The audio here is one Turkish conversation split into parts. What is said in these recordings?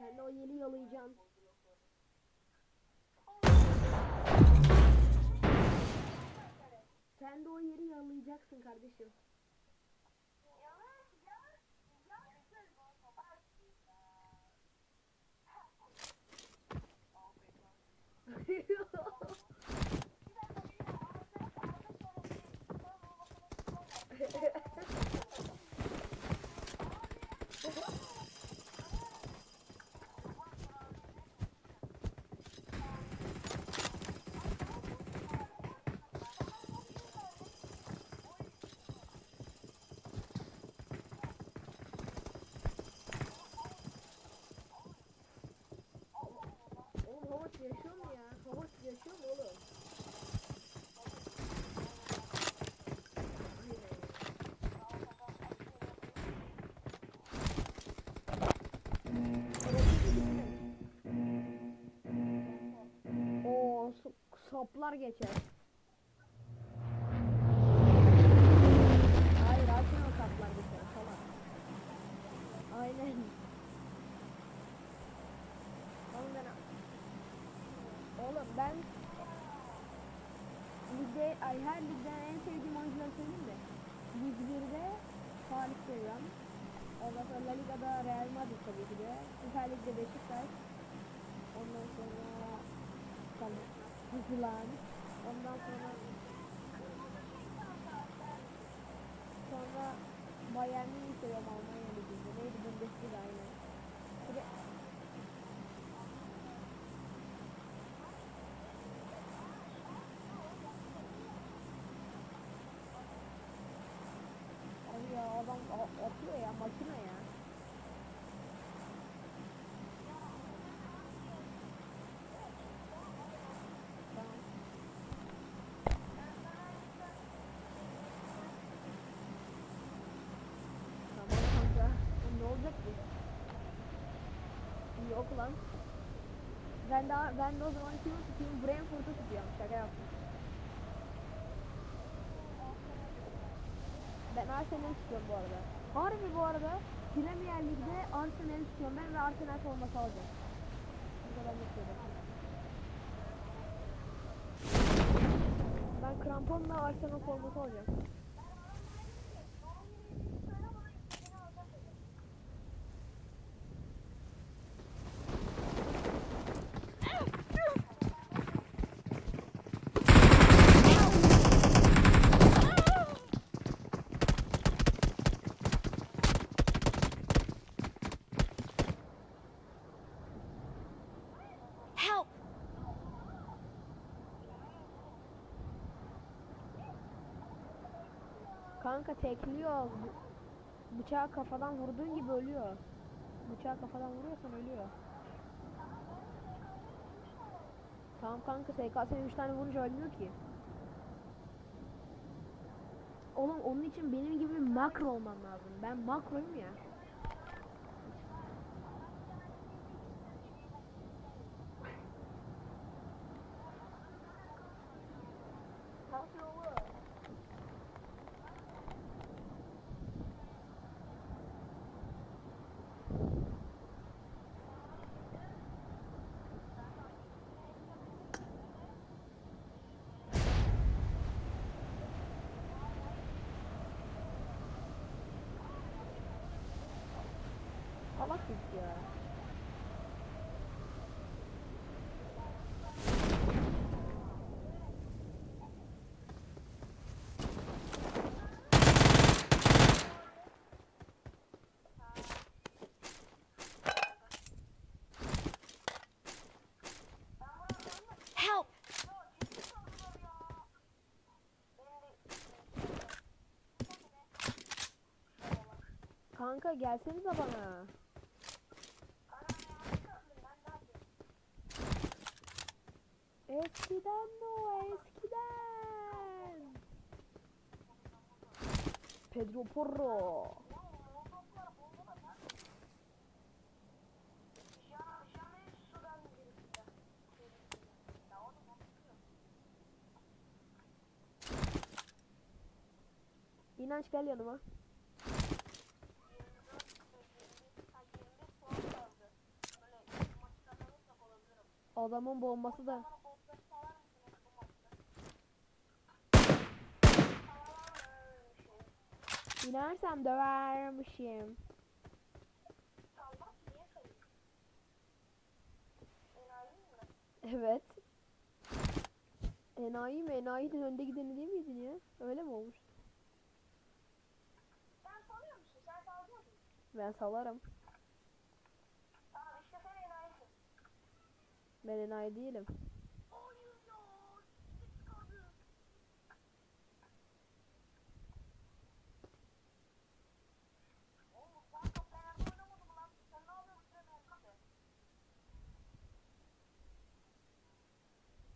Sen de o yeli yalayacaksın. Sen de o yeri yalayacaksın kardeşim. Oğlum Havaç yaşıyor mu ya? Havaç yaşıyor mu oğlum? Aynen. Oo saplar geçer. Hayır Arsenal saplar geçer salak. Aynen. Oğlum ben Oğlum ben ligde ay her ligden en sevdiğim oyuncuları söyleyeyim mi? Lig 1'de Paris seviyorum. Ondan sonra La Liga'da Real Madrid tabii ki de. Süper Lig'de Beşiktaş. Ondan sonra tabii Hızlan. Ondan sonra sonra Münih seviyorum Almanya Ligi'nde. Neydi Bundesliga aynen. Bir de Abi ya adam a- atıyor ya makine ya. Tamam. Tamam kanka. Oğlum Ne olacak ki? Yok lan. Ben daha ben de o zaman kimi tutayım? Brentford'u tutuyorum. Şaka yaptım. Ben Arsenal'i tutuyorum bu arada. Harbi bu arada Premier Lig'de Arsenal'i tutuyorum ben ve Arsenal forması alacağım. Ben kramponla Arsenal forması alacağım. Help! Kanka tekliyor. Bıçağı kafadan vurduğun gibi ölüyor. Bıçağı kafadan vuruyorsan ölüyor. Tamam kanka SKS'nin 3 tane vurunca ölmüyor ki. Oğlum onun için benim gibi makro olman lazım. Ben makroyum ya. Çocuk ya. Kanka gelsenize bana. Eskiden de o eskiden. Pedro Porro. İnanç gel yanıma. Adamın bombası da. Bana botları salar mısınız bu maçta? Salalar mı öyle bir şey? İnersem dövermişim. Evet. Enayi mi? Enayi'nin önde gideni değil miydin ya? Öyle mi olmuş? Sen salıyor musun? Sen sallıyor musun? Ben salarım. Tamam işte sen enayisin. Ben enayi değilim. Hayır ya. Gidip çıkardı. Oğlum sen top Fener'de oynamadın mı lan? Sen ne yapıyorsun Premier Lig'de?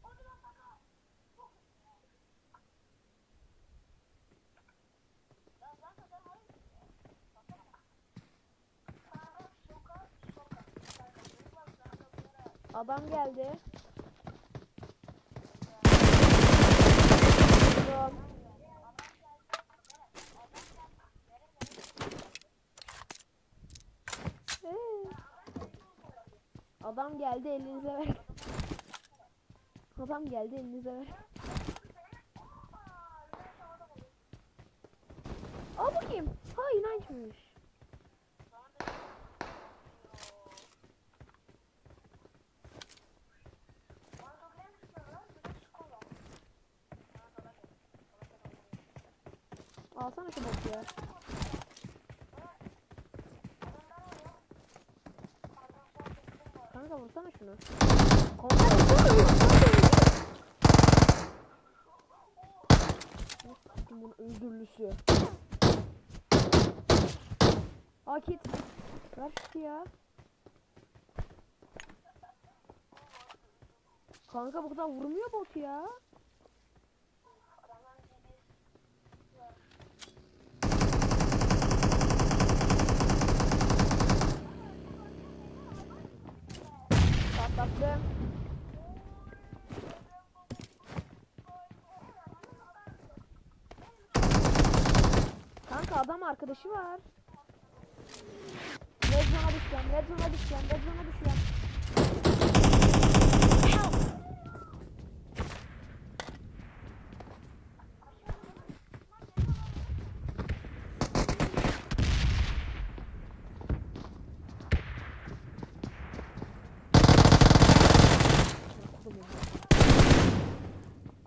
Hadi lan Saka. Çok iyi. Ya sen Saka hayır. Baksana. Saka, soka, soka. Saka, çocuklar Saka bunlara Adam geldi. Ee. Adam geldi elinize ver. Adam geldi elinize ver. Al bakayım. Ha inançmış. Alsana şu botu ya. Kanka vursana şunu. Kanka vursana. Bunun özürlüsü. Aa kit. Ver şu ya. Kanka bu kadar vurmuyor bot ya. Patlattım. Kanka adam arkadaşı var. Red zone'a düşeceğim, red zone'a düşeceğim, red zone'a düşeceğim.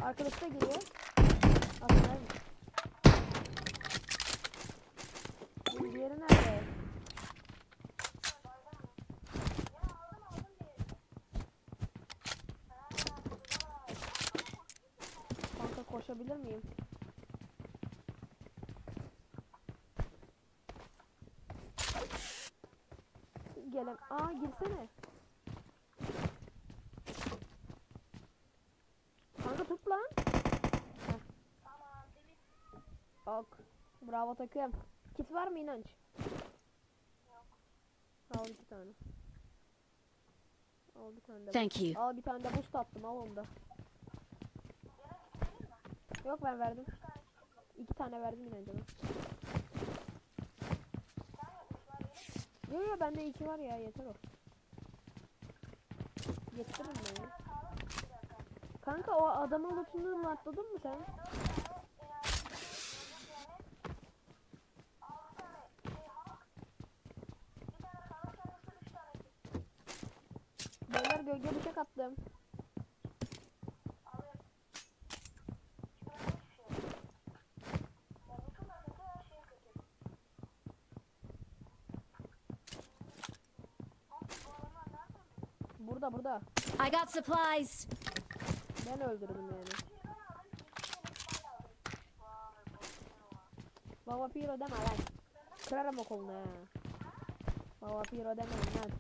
Arkadaşı da geliyor. Aslında evet. Bu diğeri nerede? Kanka koşabilir miyim? Gelem. Aa girsene. Kanka tut lan. Heh. Ok. Bravo takım. Kit var mı inanç? Al iki tane. Al bir tane de. Thank you. Al bir tane de boost attım al onu da. Yok ben verdim. İki tane verdim inanca ben. Yo yo bende iki var ya yeter o. Getiririm ben ya. Kanka o adamın lootunu atladın mı sen? Beyler gölge bıçak attım. Burada burada. I got supplies. Ben öldürdüm yani. Baba Piro deme lan. Kırarım o kolunu ha. Baba Piro demeyin lan.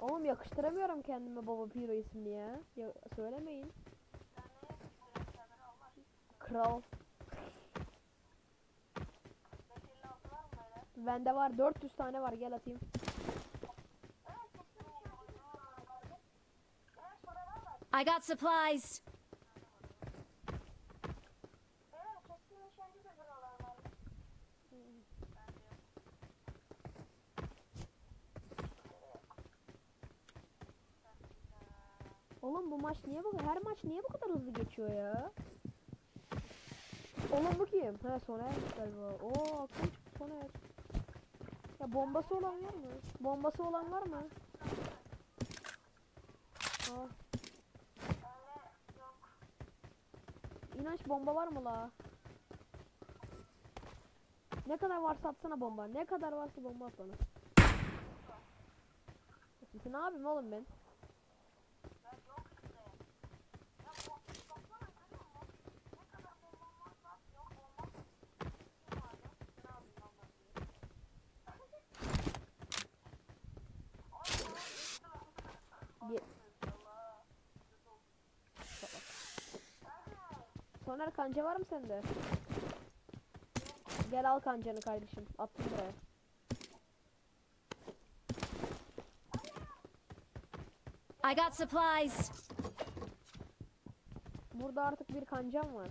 Oğlum yakıştıramıyorum kendime Baba Piro ismini ya. ya söylemeyin. Kral. Bende var 400 tane var gel atayım. I got supplies. Oğlum bu maç niye bu her maç niye bu kadar hızlı geçiyor ya? Oğlum bu kim? Ha Soner galiba. Oo aklım Soner. Ya bombası olan var mı? Bombası olan var mı? İnanç bomba var mı la? Ne kadar varsa atsana bomba. Ne kadar varsa bomba at bana. Sizi ne yapayım oğlum ben? Bir... Soner kanca var mı sende? Gel al kancanı kardeşim. Attım buraya. I got supplies. Burada artık bir kancam var.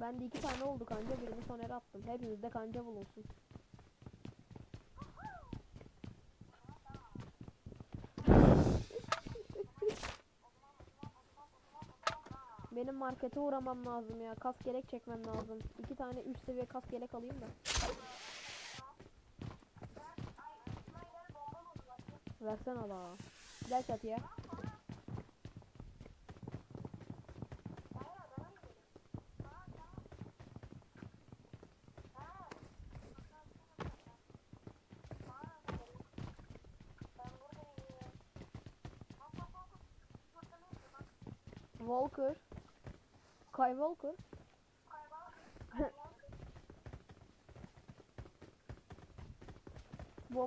Bende iki tane oldu kanca birini Soner'e attım. Hepimizde kanca bulunsun. Markete uğramam lazım ya. Kas gerek çekmem lazım. İki tane üst seviye kas gerek alayım da. Versene la. Gel çatıya.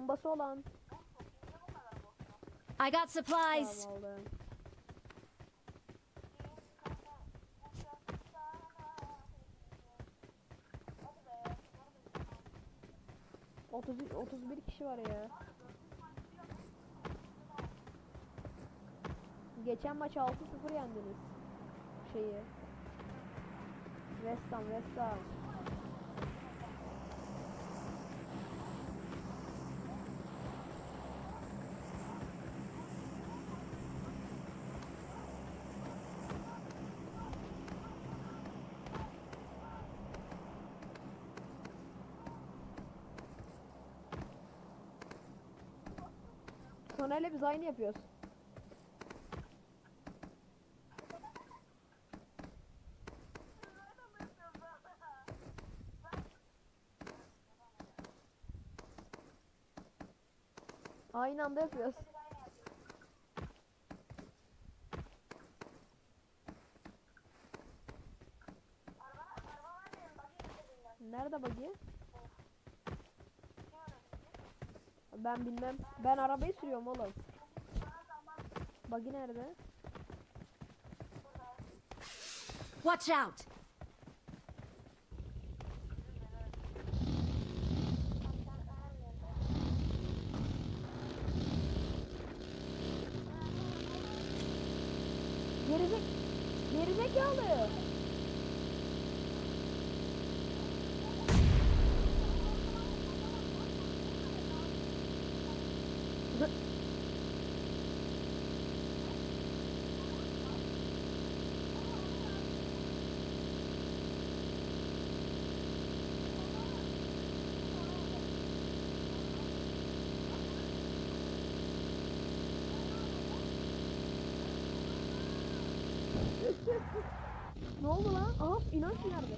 Bombası olan. I got supplies. Tamam aldım. Otuz, 31 kişi var ya. Geçen maç 6-0 yendiniz. Şeyi. West Ham, West Ham. Soner'le biz aynı yapıyoruz. Aynı anda yapıyoruz. Nerede bagi? Ben bilmem. Ben arabayı sürüyorum oğlum. Bagi nerede? Watch out. Ne oldu lan? Aha inanç nerede?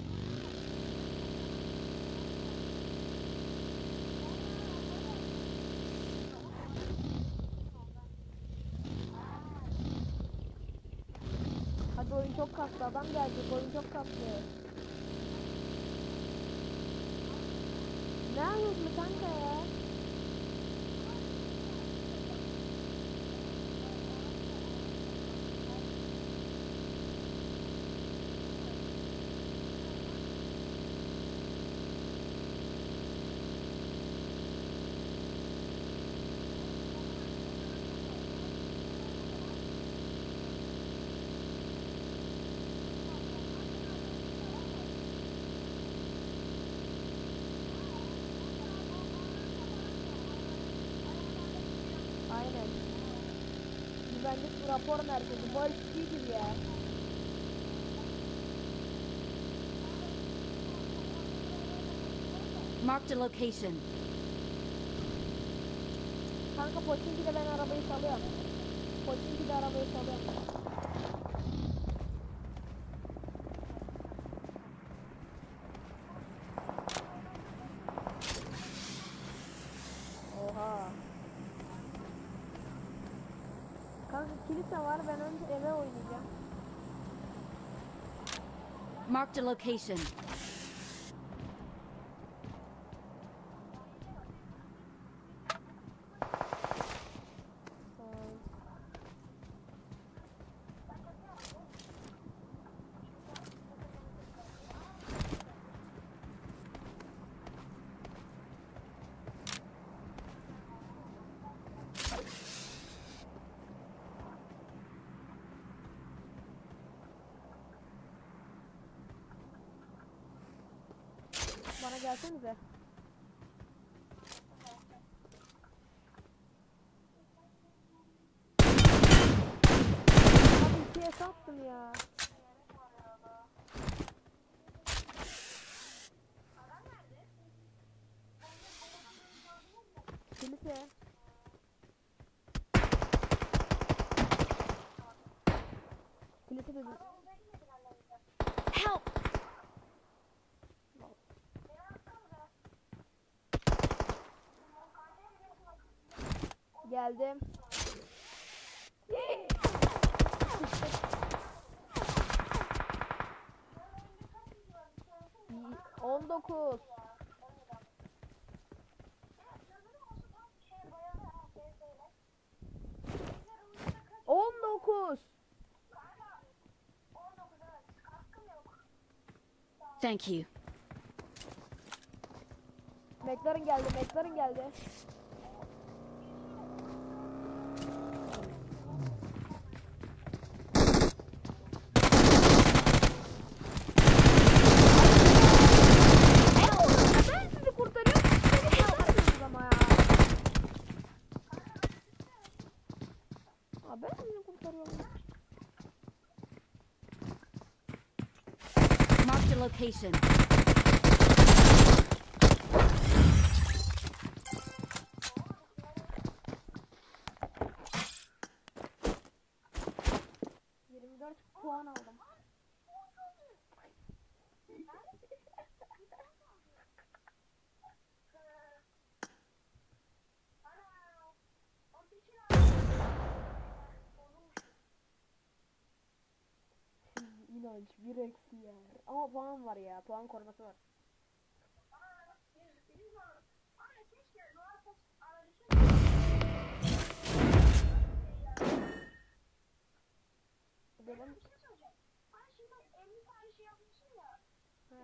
Hadi oyun çok kastı adam gelecek oyun çok kastı. Ne yapıyorsun kanka ya? Rapor merkezi. Barış gibi ya. Marked a location. Kanka Pochinki'de ben arabayı salıyorum. Pochinki'de arabayı salıyorum. Oha. Kanka kilise var ben önce eve oynayacağım. Marked a location. Sonra- Bana gelsenize. Abi ikiye sattım ya. Kilise. Kilise dedim. Help! Geldim. On dokuz. On dokuz. Thank you. McLaren geldi, McLaren geldi. Location. İnanç bir eksi ya. Ama puan var ya. Puan koruması var. He.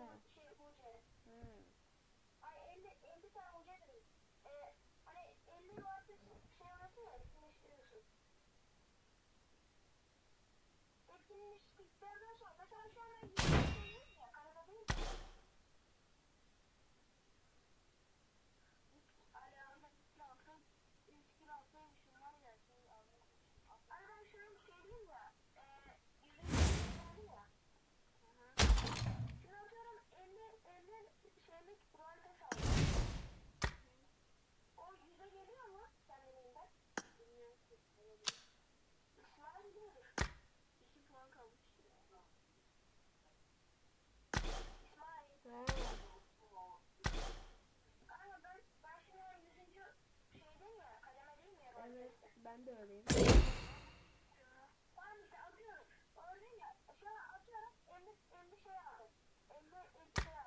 Ay 50 50 tane hoca dedim. Ee, hani 50 varsa şey arası ya etkinleştiriyorsun. Etkinleştiklerden sonra mesela şu an ben 20 söylüyorum ya kanada değil mi? Ayağımda gitti altın. 3 kilo altıymışım var ya şey aldım. Hani ben şöyle bir şey diyeyim ya. Eee 100 geldi ya. Şimdi atıyorum 50 50 şeylik royal pass aldım. O yüze geliyor mu kendiliğinden? Bilmiyorum ki. İsmail biliyordur. 2 puan kalmış. İsmail. He. Kanka ben, ben şimdi 100. şeydeyim ya, kademedeyim ya. royal Evet. pass'te. Ben de öyleyim. Tamam işte atıyorum. Öyle ya. Şu an atıyorum 50, 50 şey aldım. 50, 50 şey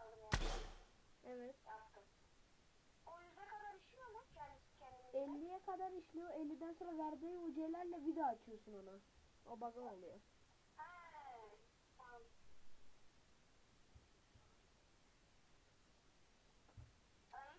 aldım yani. Evet. Yaptım. O yüze kadar işliyor mu kendisi kendine? 50'ye kadar işliyor. 50'den sonra verdiği UC'lerle bir daha açıyorsun onu. O bug'a oluyor. He. Tamam. Ay,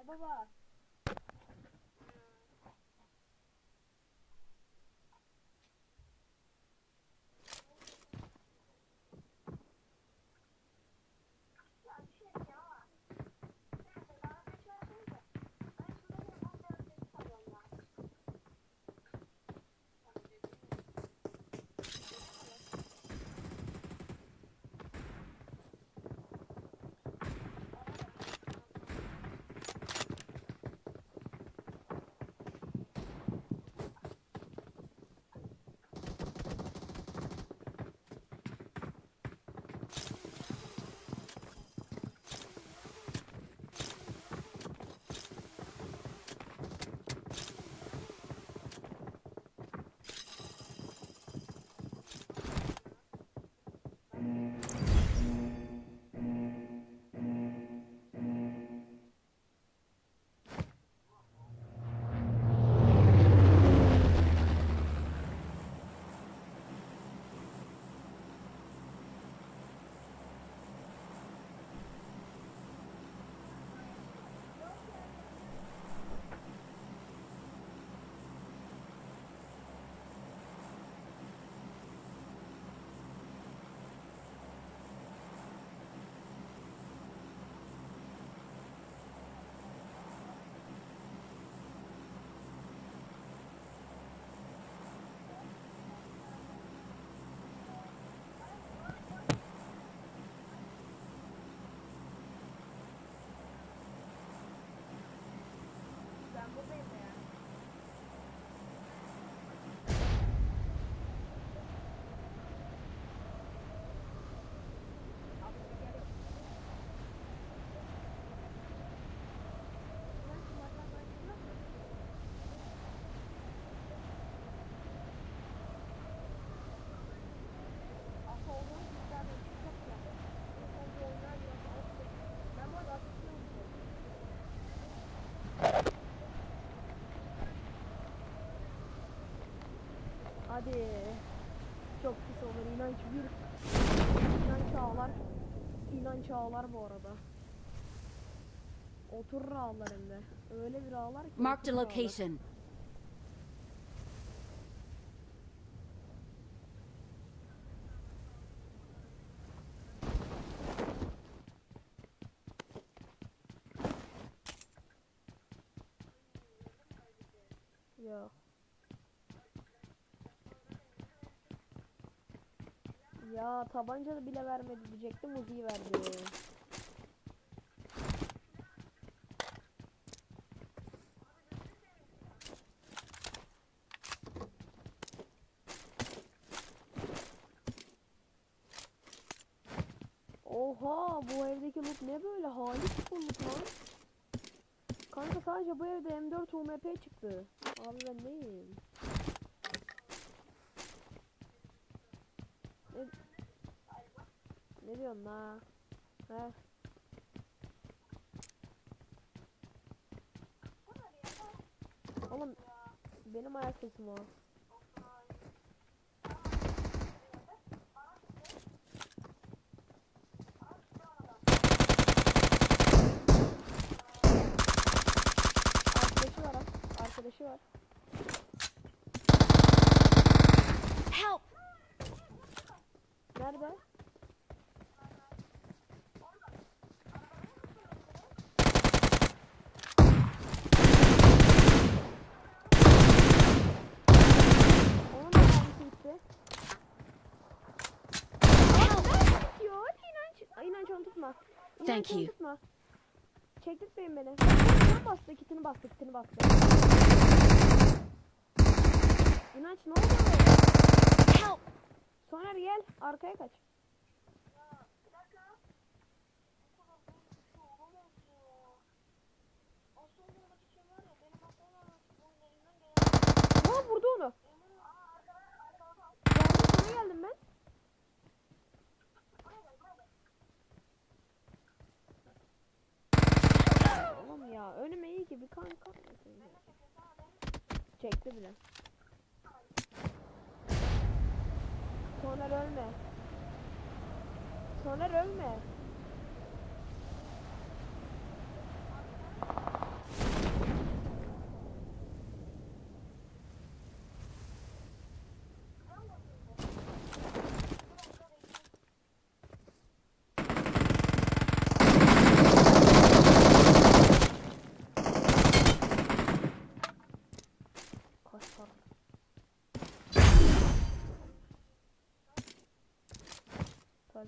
E baba. Hadi. Çok pis olur inanç bir. İnanç ağlar. İnanç ağlar bu arada. Oturur ağlar hem de. Öyle bir ağlar ki. Marked a oturur ağlar. location. Yok. Ya tabanca bile vermedi diyecektim Uzi'yi verdi. Oha bu evdeki loot ne böyle halis bu loot lan. Kanka sadece bu evde M4 UMP çıktı. Abi ben neyim? Ne, ne diyorsun la? He. Oğlum benim ayak sesim o. Arkadaşı var. Arkadaşı var. Help! Nerede? Onun da mermisi bitti. Aa, mermi bitiyor. Hadi inanç. Ay, inanç onu tutma. İnanç Thank onu you. tutma. Çektirtmeyin beni. Kitini bastı, kitini bastı, kitini bastı. İnanç ne oldu? Help! Soner gel, arkaya kaç. Bir dakika. Bu kadar böyle bir şey olamaz ya. Asıl olmamak için var ya benim aklıma bunun elinden gelen Aa vurdu onu. emin aa arkadan arkadan Geldim, sana geldim ben. buraya gel buraya gel. Oğlum ya, önüme iyi ki bir kan kan. Çekti bile. Soner ölme. Soner ölme.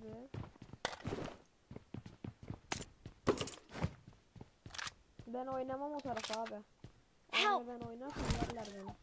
abi. Ben oynamam o tarafa abi. Ama ben oynarsam yerler beni.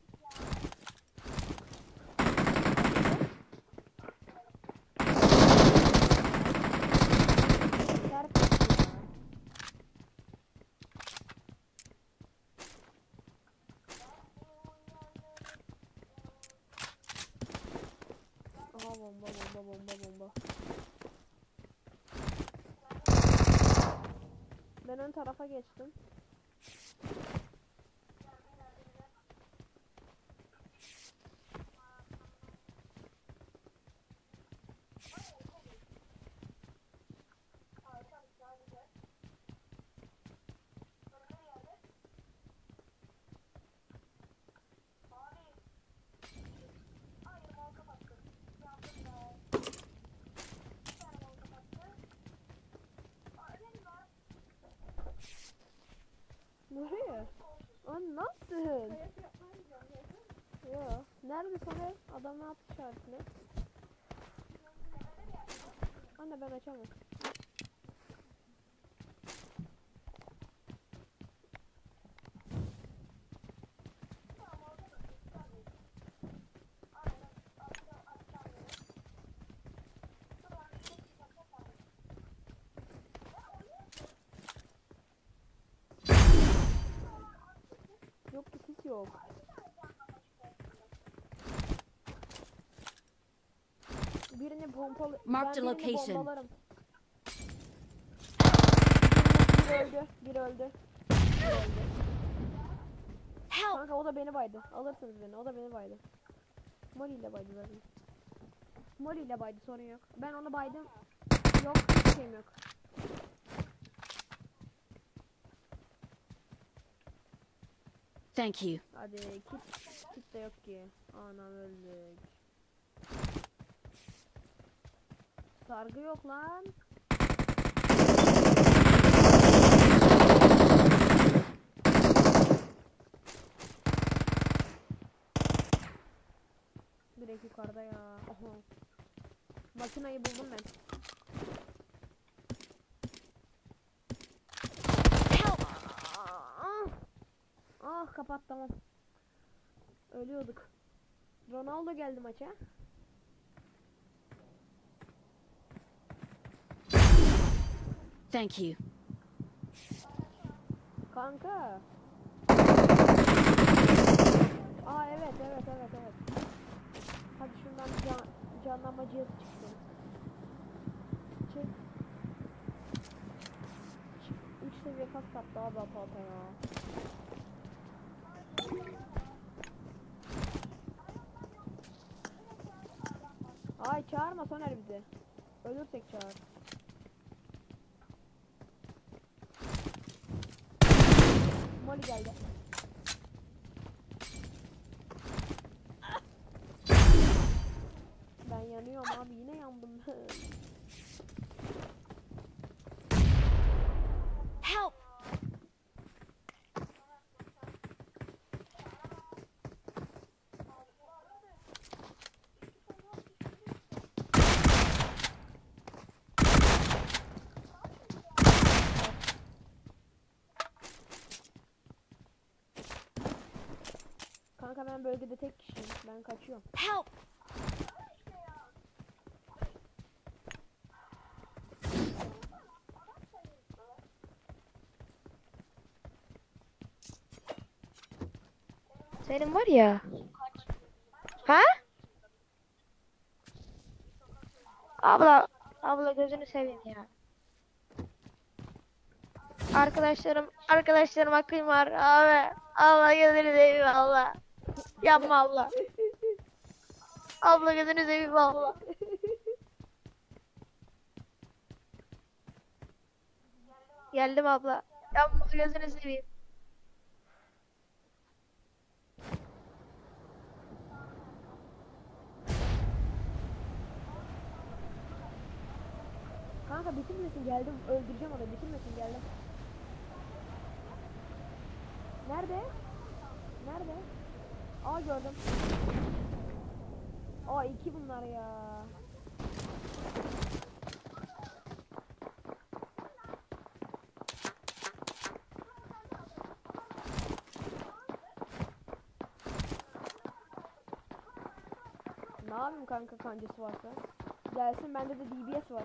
Tarafa geçtim. Nereye? Lan ne yaptın? Yo. Nerede Soner? Adam ne yaptı işaretini? Anne ben açamam. Yok ki sis yok. Birini pompalı... Mark the location. Biri öldü. Biri öldü. Biri öldü. Help! Kanka o da beni baydı. Alırsınız beni. O da beni baydı. Molly ile baydı zaten. Molly ile baydı sorun yok. Ben onu baydım. Yok hiçbir şeyim yok. Thank you. Hadi kit, kit de yok ki. Anam öldük. Sargı yok lan. Direkt yukarıda ya. Aha. Makinayı buldum ben. Ah kapat tamam. Ölüyorduk. Ronaldo geldi maça. Thank you. Kanka. Aa evet evet evet evet. Hadi şundan can, canlanma cihazı çıksın. Çek. Çık. Üç seviye kas kattı abi ata ata ya. Ay çağırma Soner bizi. Ölürsek çağır. Molly geldi. Ben yanıyorum abi yine yandım. Help! Kanka ben bölgede tek kişiyim. Ben kaçıyorum. Help! Senin var ya. Ha? Abla, abla gözünü seveyim ya. Arkadaşlarım, arkadaşlarım hakkım var. Abi, abla gözünü seveyim abla. Yapma abla. Abla gözünü seveyim abla. Geldim abla. Yapma gözünü seveyim. Kanka bitirmesin geldim. Öldüreceğim onu. Bitirmesin geldim. aldım. Aa iki bunlar ya. Ne yapayım kanka kancası varsa? Gelsin bende de DBS var.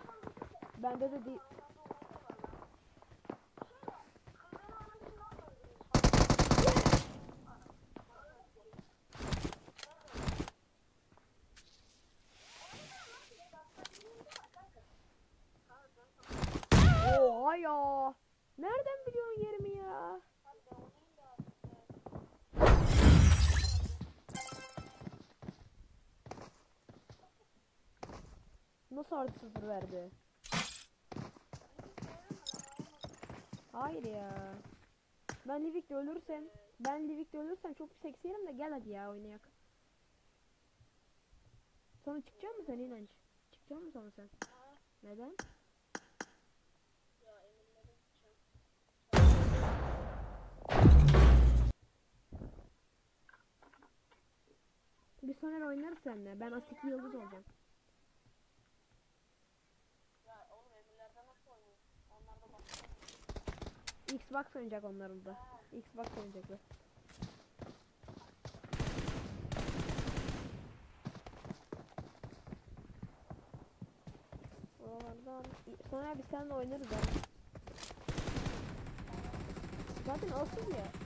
Bende de D Nasıl artı sıfır verdi? Hayır ya. Ben Livik'te ölürsem, ben Livik'te ölürsem çok yerim de gel hadi ya oynayak. Sonra çıkacak mısın sen inanç? Çıkacak mısın sonra sen? Neden? Bir sonra oynarız seninle. Ben Asik Yıldız olacağım. Xbox oynayacak onların da. Xbox oynayacaklar. Oralardan sonra biz seninle oynarız yani. Zaten asıl ya.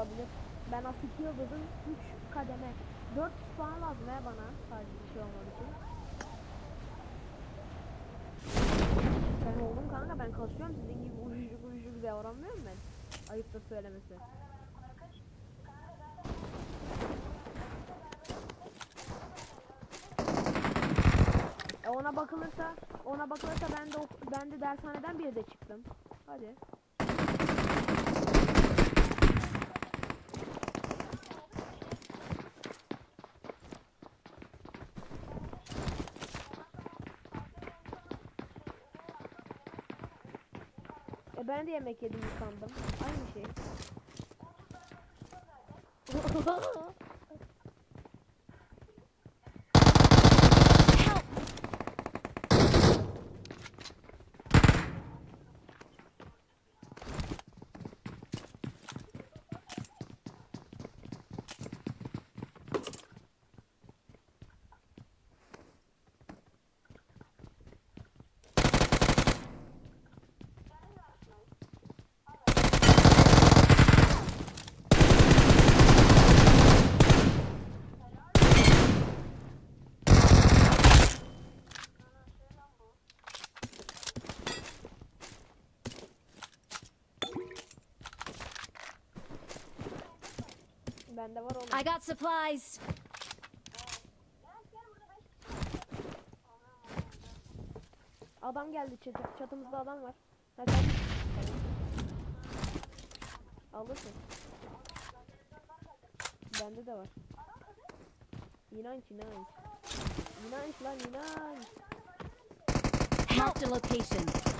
Olabilir. Ben aslında iki yıldızın 3 kademe. 400 puan lazım he bana sadece bir şey olmadı için. Ben oldum kanka ben kasıyorum sizin gibi uyuşuk uyuşuk davranmıyorum ben. Ayıp da söylemesi. E ona bakılırsa ona bakılırsa ben de ben de dershaneden bir de çıktım. Hadi. Ben de yemek yedim yıkandım. Aynı şey. Bende var onun. I got supplies. Adam geldi çatı, çatımızda adam var. Ha, sen... Alırsın. Bende de var. İnanç inanç. İnanç lan inanç. Marked a location.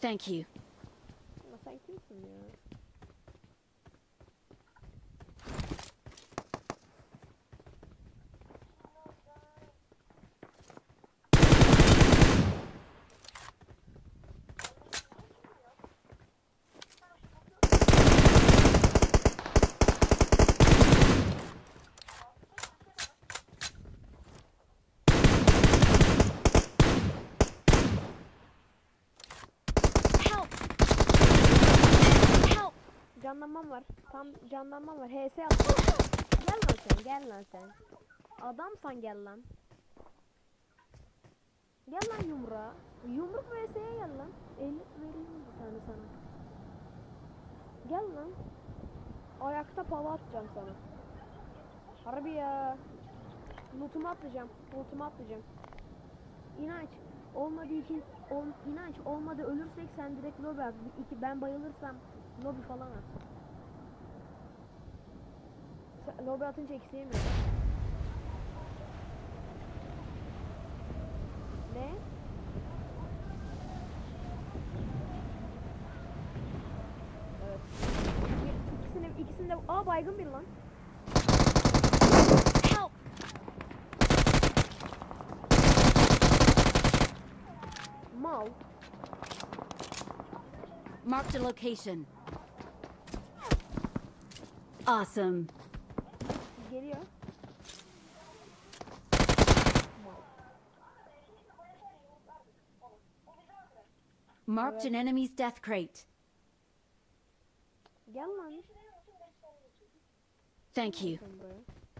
Thank you. Canlanmam var. Tam canlanmam var. HS at. Gel lan sen, gel lan sen. Adamsan gel lan. Gel lan yumruğa. Yumruk vs'ye gel lan. 50 vereyim bir tane sana. Gel lan. Ayakta pava atacağım sana. Harbi ya. Lootumu atlayacağım. Lootumu atlayacağım. İnanç. Olmadı iki, ol, inanç olmadı ölürsek sen direkt lobi at. İki, ben bayılırsam lobi falan at. Sen, lobi atınca eksiğemiyorum. Ne? Evet. İkisini, ikisini de... Aa baygın bir lan. Marked a location. Awesome. Geliyor. Marked an enemy's death crate. Gel lan. Thank you.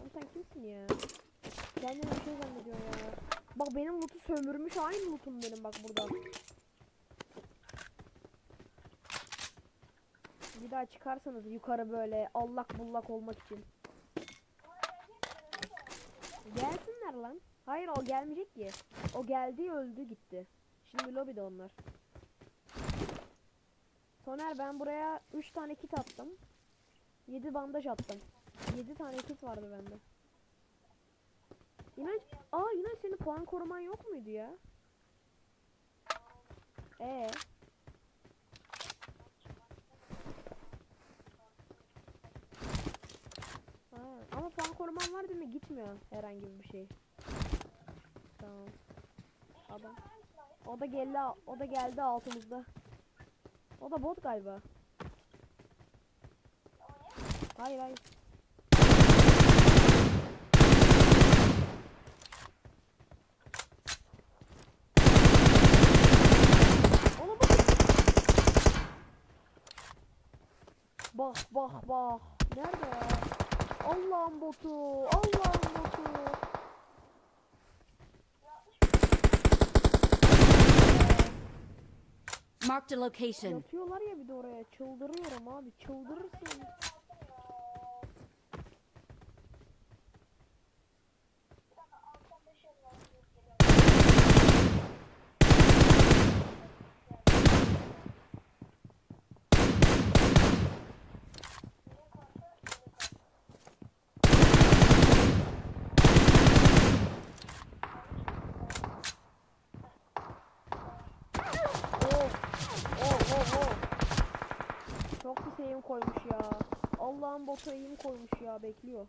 Oğlum sen kimsin ya? Kendini bir şey zannediyor ya. Bak benim loot'u sömürmüş aynı loot'um benim bak burada. Bir daha çıkarsanız yukarı böyle allak bullak olmak için. Gelsinler lan. Hayır o gelmeyecek ki. O geldi öldü gitti. Şimdi lobide onlar. Soner ben buraya 3 tane kit attım. 7 bandaj attım. 7 tane kit vardı bende. İnanç, aa İnanç senin puan koruman yok muydu ya? Ee. Ha, ama puan koruman var değil mi? Gitmiyor herhangi bir şey. Tamam. Adam. O da geldi, o da geldi altımızda. O da bot galiba. Hayır hayır. Bak bak bak. Nerede ya? Allah'ın botu. Allah'ın botu. Marked a location. Yatıyorlar ya bir de oraya. Çıldırıyorum abi. Çıldırırsın. Oh. Oh oh oh. Çok pis eğim koymuş ya. Allah'ın botu eğim koymuş ya bekliyor.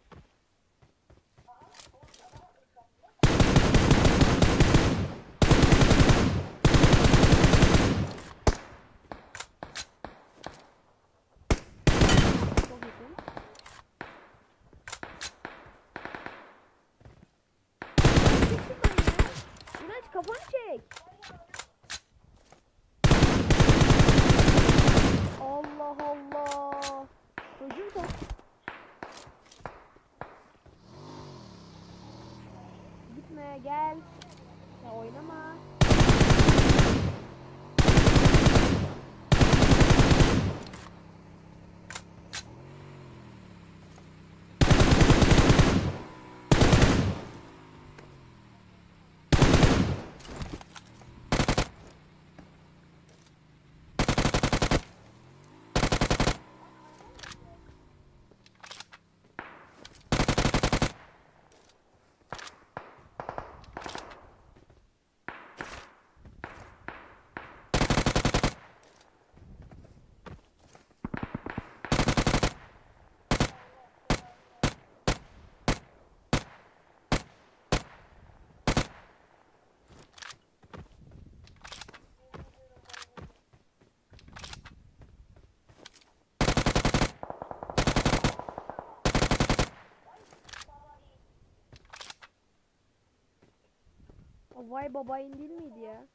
O Vay Babayın değil miydi ya?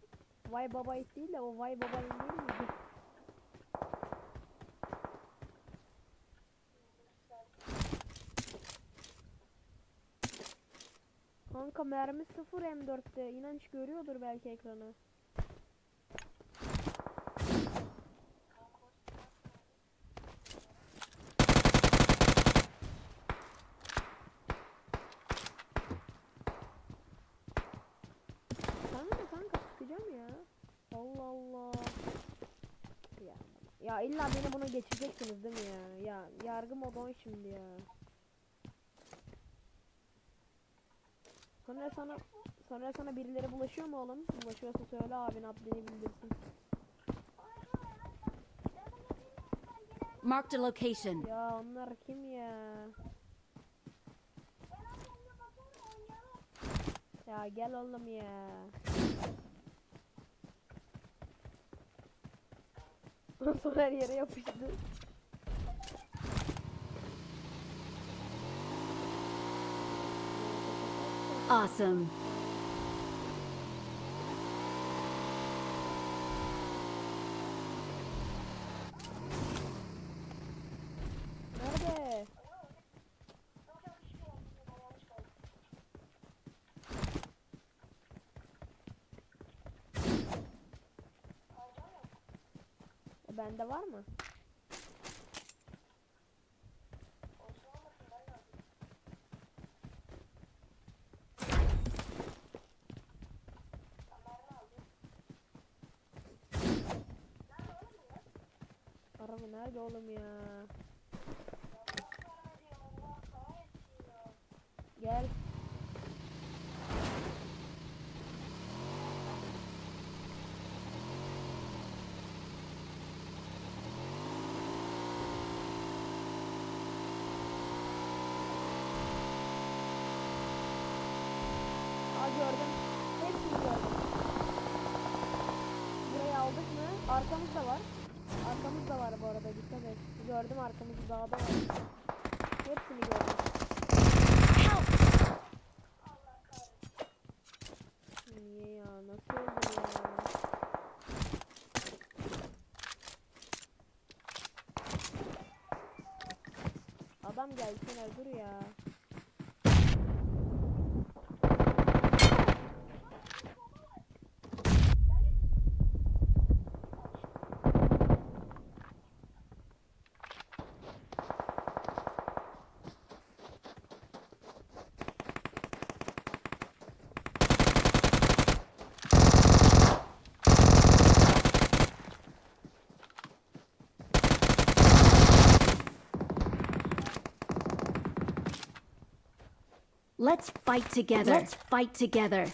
Vay Babayit değil de o Vay Babayın değil miydi? Kanka mermi 0 M4'te. İnanç görüyordur belki ekranı. Sana ne kanka sıkacağım ya. Allah Allah. Ya, ya illa beni buna geçeceksiniz değil mi ya? Ya yargı modu on şimdi ya. Sonra sana sonra sana birileri bulaşıyor mu oğlum? Bulaşıyorsa söyle abin adını bildirsin. Marked a location. Ya onlar kim ya? Ya gel oğlum ya. Sonra her yere yapıştı. Awesome. Nerede? E, bende var mı? Araba nerede oğlum ya? Gel. Aa gördüm. Hepsini gördüm. Burayı aldık mı? Arkamızda var. Arkamızda var bu arada dikkat et. Gördüm arkamızda dağda var. Let's fight together. Let's fight together.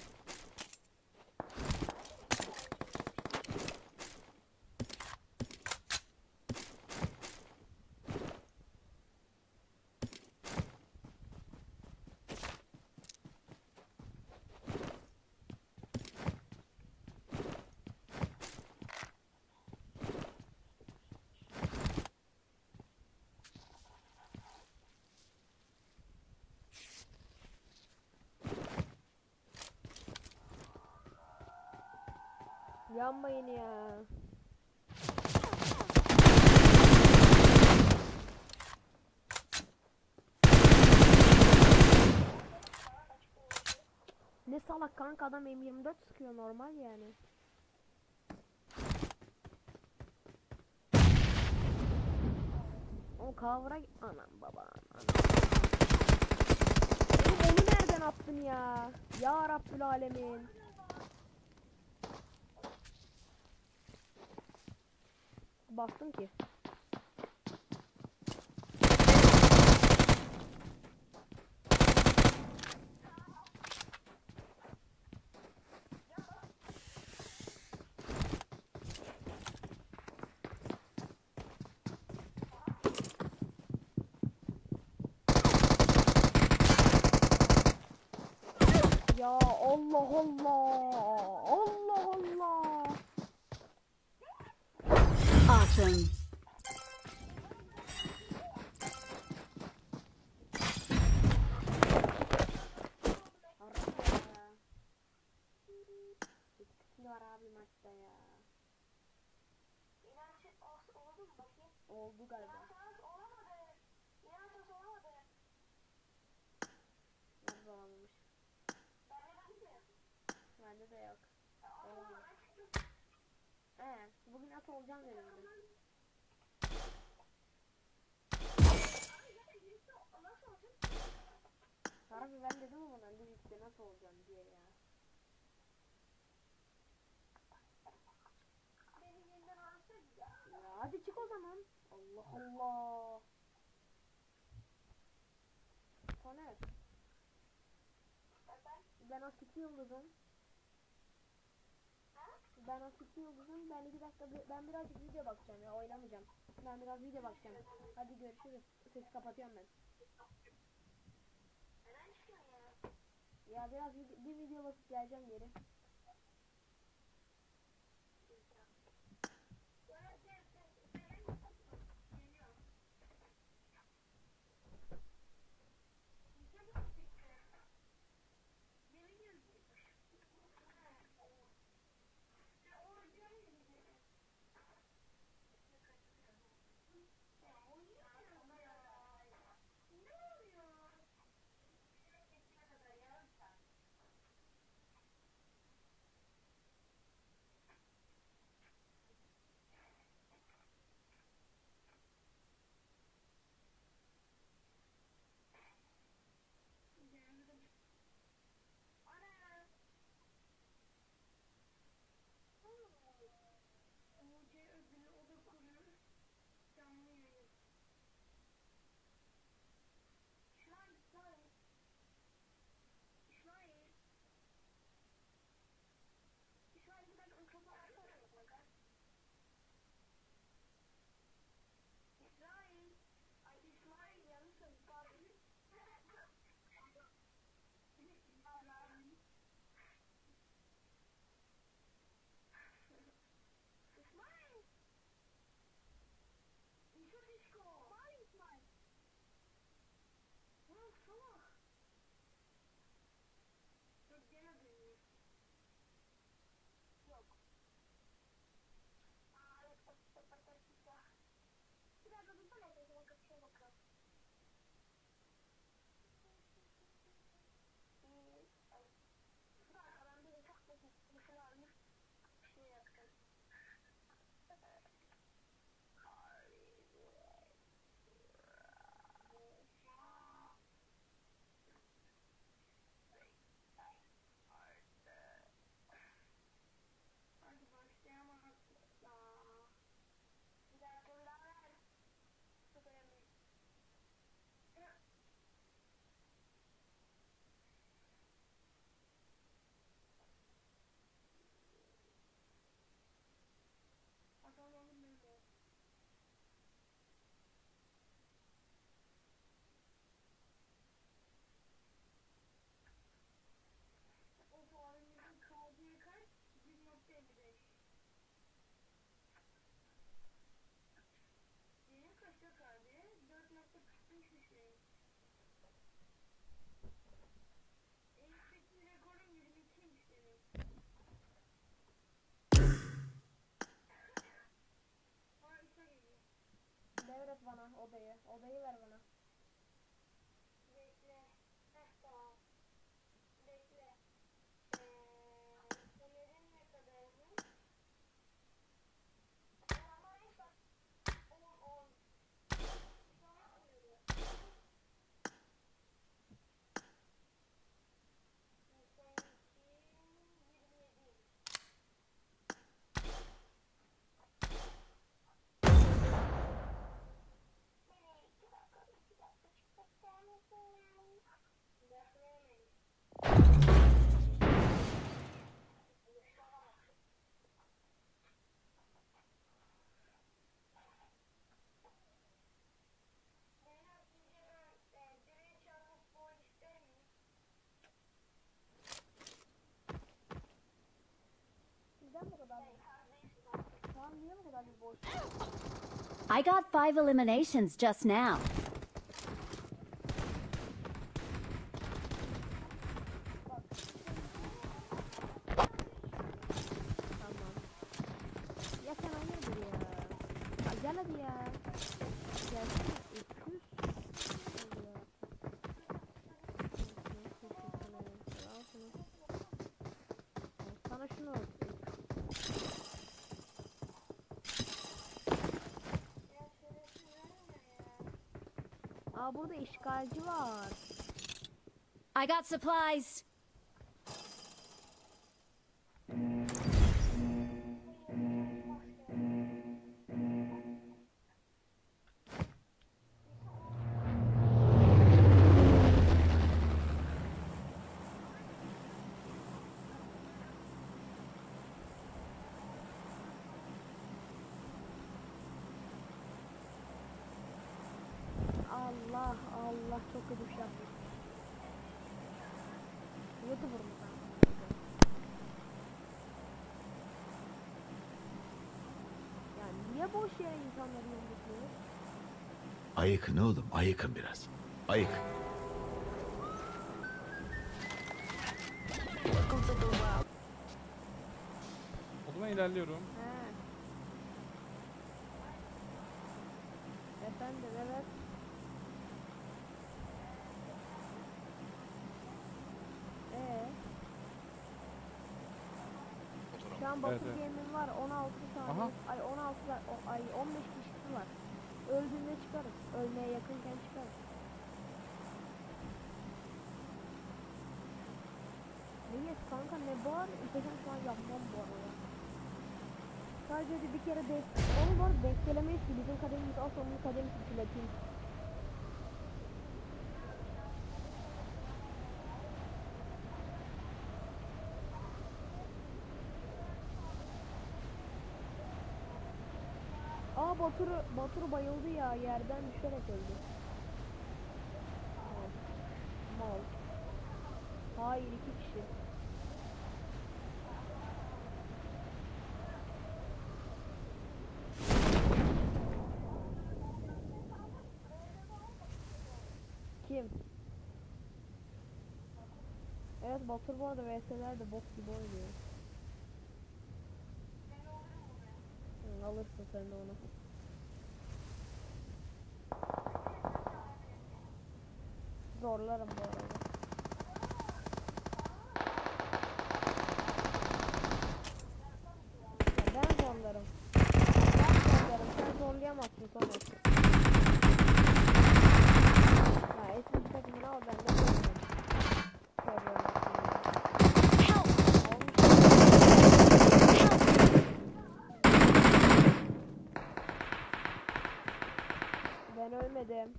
Adam M24 sıkıyor normal yani. O kavra anam babam anam. Oğlum onu nereden attın ya? Ya Rabbül Alemin. Bastım ki. Awesome. var abi maçta ya. İnanç oldu mu bakayım? Oldu galiba. İnanç olamadı. İnanç olamadı. Nerede olmamış? Bende de yok. Olmadı. Ee, bugün at olacağım dedim. Abi ben dedim ama ben de ligde nasıl olacağım diye ya. Beni yeniden alsın ya. Ya hadi çık o zaman. Allah Allah. Soner. Ben az iki yıldızım. Ben az iki yıldızım. Ben iki dakika ben birazcık video bakacağım ya oynamayacağım. Ben biraz video bakacağım. Hadi görüşürüz. Sesi kapatıyorum ben. Ya biraz bir, bir video bakıp geleceğim geri. I got five eliminations just now. Var. I got supplies. Allah Allah çok kötü bir şey ben? Yani niye boş yere insanları yumrukluyor? Ayıkın oğlum, ayıkın biraz. Ayık. O zaman ilerliyorum. He. Efendim evet. Ee. Şu an Batu Evet, evet. Game'in var 16 saniye. Aha. Ay 16 da- o, ay 15 kişisi var. Öldüğünde çıkarız. Ölmeye yakınken çıkarız. Ne yes kanka ne bağır? İstesen şu an yapmam bu arada. Sadece de bir kere de onu var beklelemeyiz ki bizim kademimiz asıl onun kademisi platin. Aa Batur Batur bayıldı ya yerden düşerek öldü. Mal. Mal. Hayır iki kişi. Kim? Evet Batur bu arada VS'ler de bok gibi oynuyor. Hı, alırsın sen de onu. Zorlarım bu arada. Ya ben zorlarım. Ben zorlarım. Sen zorlayamazsın sonra. Ya eski takımını al ben de zorlarım. Zorlarım. Ben ölmedim.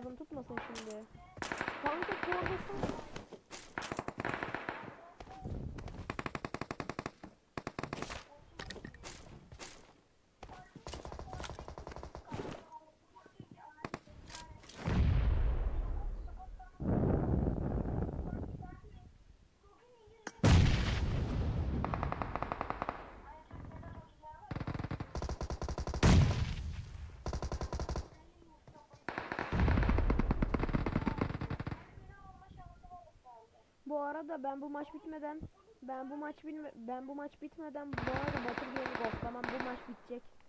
Ama şu an ağzım tutmasın şimdi. Kanka korkusun. Bu arada ben bu maç bitmeden ben bu maç ben bu maç bitmeden bu arada Batır Game'i ghostlamam bu maç bitecek.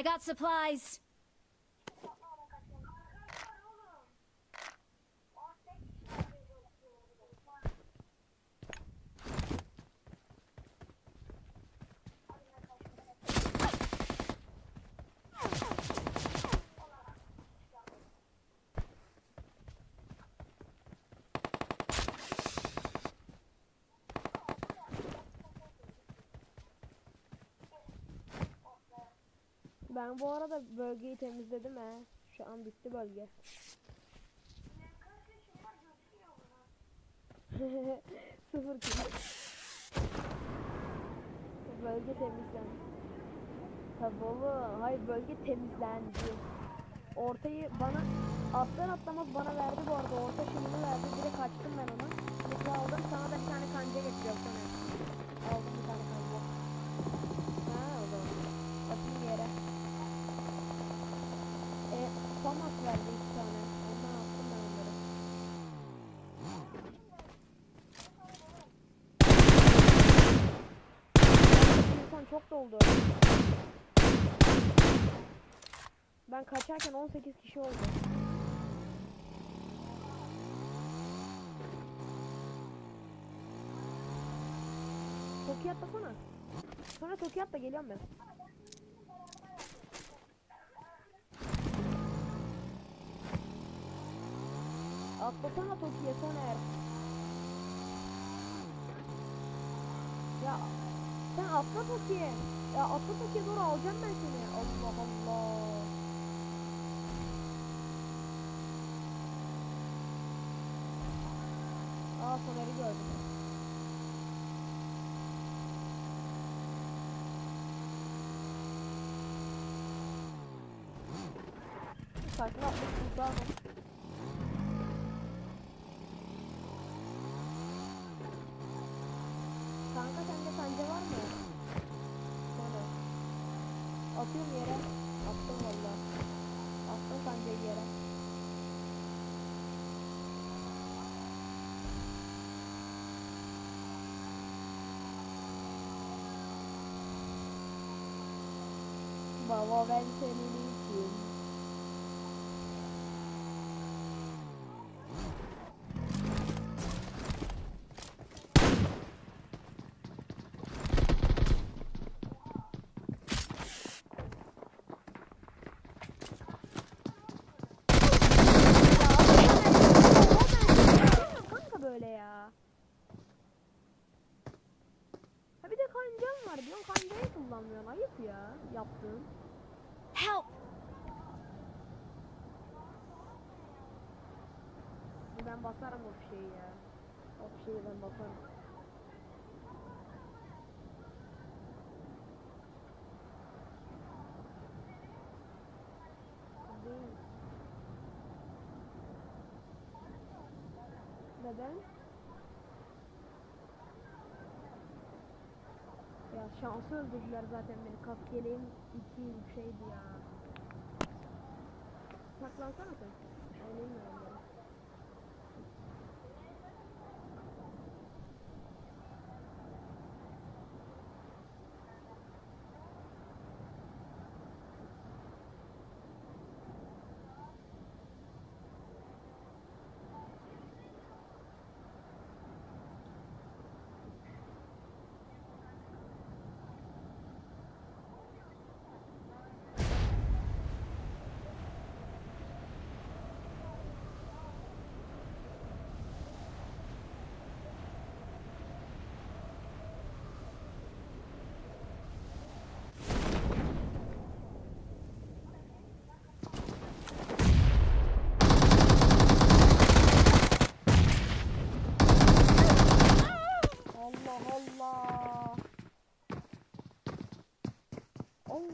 I got supplies. Ben bu arada bölgeyi temizledim he. Şu an bitti bölge. Sıfır kill. Bölge temizlendi. Tabii oğlum. Hayır bölge temizlendi. Ortayı bana atlar atlamaz bana verdi bu arada. Orta şimdini verdi. Direkt kaçtım ben ona. Şimdi aldım. Sana da bir tane kanca getiriyorum sana. Aldım bir tane kanca. Ha o zaman. Atayım yere. E, Famas verdi iki tane. Ondan attım ben onları. İnsan çok doldu. Ben kaçarken 18 kişi oldu. Toki atlasana. Sonra Toki atla geliyorum ben. Atlasana Toki'ye Soner. Ya sen atla Toki'ye. Ya atla Toki'ye doğru alacağım ben seni. Allah Allah. Aa Soner'i gördüm. Sakın atla Sultanım. Kanka sende sence var mı? Sonra. Atıyorum yere. Attım valla. Attım sancayı yere. Baba ben senin için. Kanka böyle ya. Ha bir de kancam var diyorsun kancayı kullanmıyorsun ayıp ya yaptığın. Help! Ben basarım o şeyi ya. O şeyi ben basarım. Değil. Neden? Ya şansı öldürdüler zaten beni. Kask yeleğim iki şeydi ya. Saklansana sen. Oynayayım ben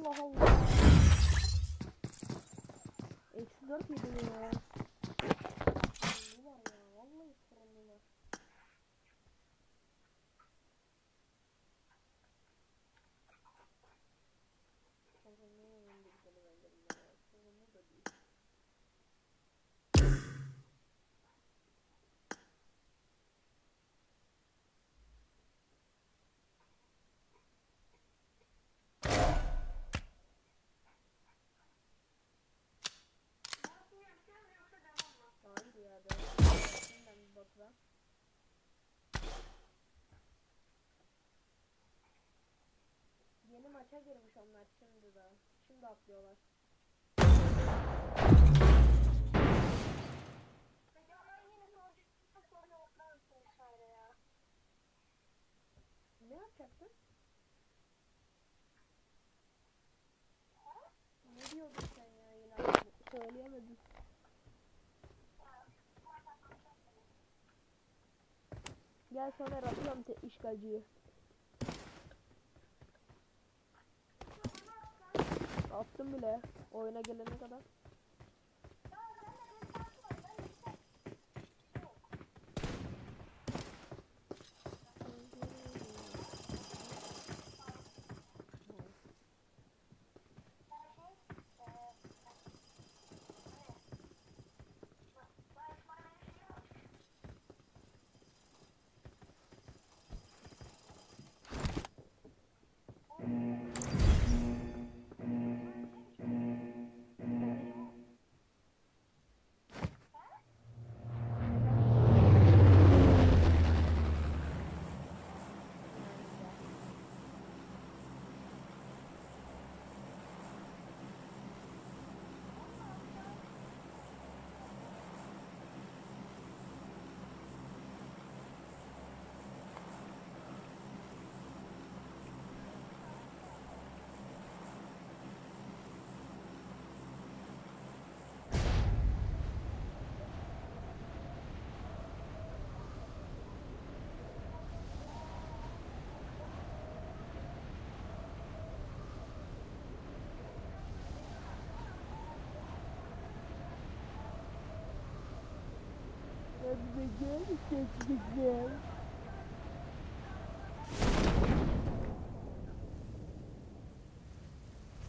Allah Allah. Eksi 4 yedim ya. Maça girmiş onlar şimdi de. Şimdi atlıyorlar. Sonra. Ne yapacaktın? Ne diyordun sen ya yine söyleyemedim. Gel sana atıyorum işgalciyi. Attım bile oyuna gelene kadar.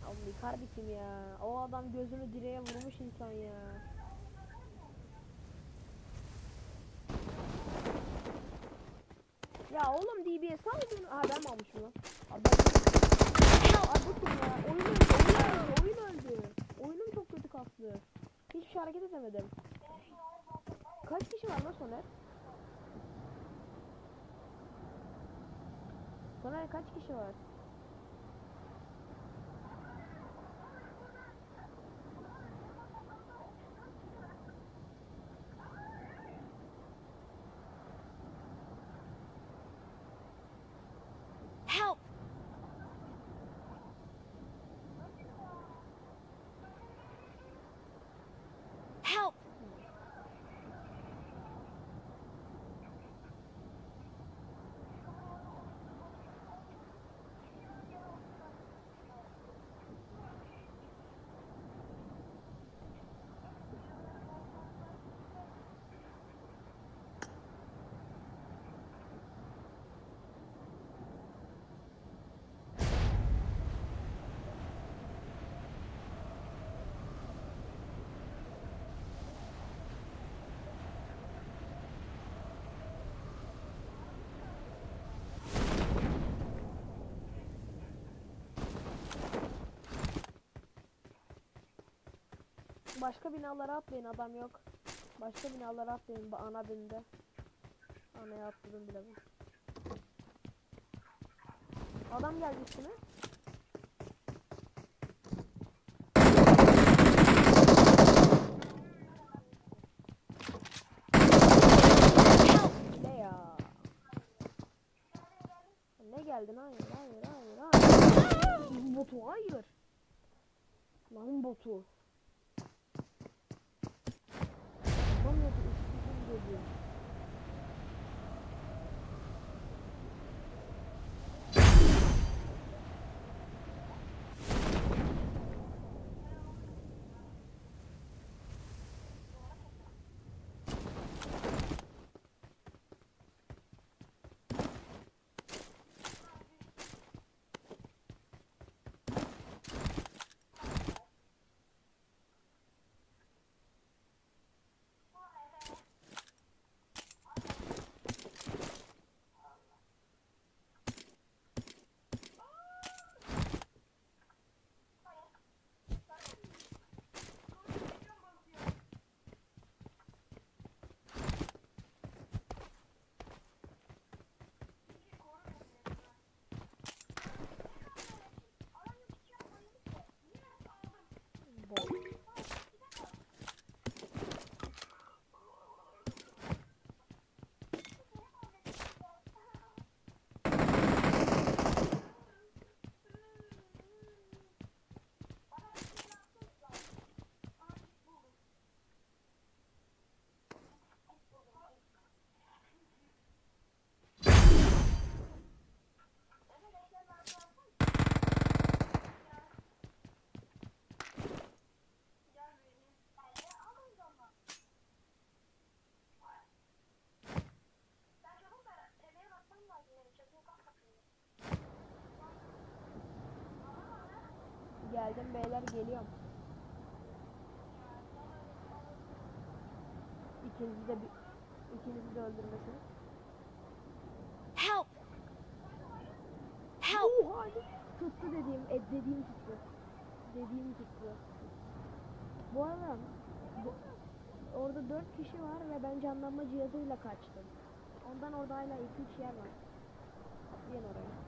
Abi kardeşim ya. O adam gözünü direğe vurmuş insan ya. Ya oğlum DBS al bunu. Ha ben almışım? Soner kaç kişi var? Başka binalara atlayın adam yok. Başka binalara atlayın ana binde. Anaya atladım bile ben. Adam geldi üstüne. Geldin? Hayır, hayır, hayır, hayır. Botu, hayır. Lan botu. Geldim beyler geliyorum. İkinizi de ikinizi de öldürmesin. Help! Help! Oha! Tuttu dediğim, e, dediğim tuttu. Dediğim tuttu. Bu arada bu, orada dört kişi var ve ben canlanma cihazıyla kaçtım. Ondan orada hala iki üç yer var. Atlayın oraya.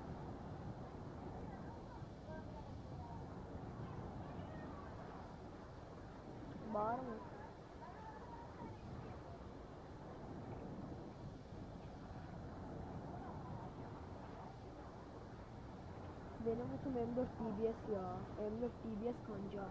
Bağırma. Benim utum M4 DBS ya. M4 DBS kanca.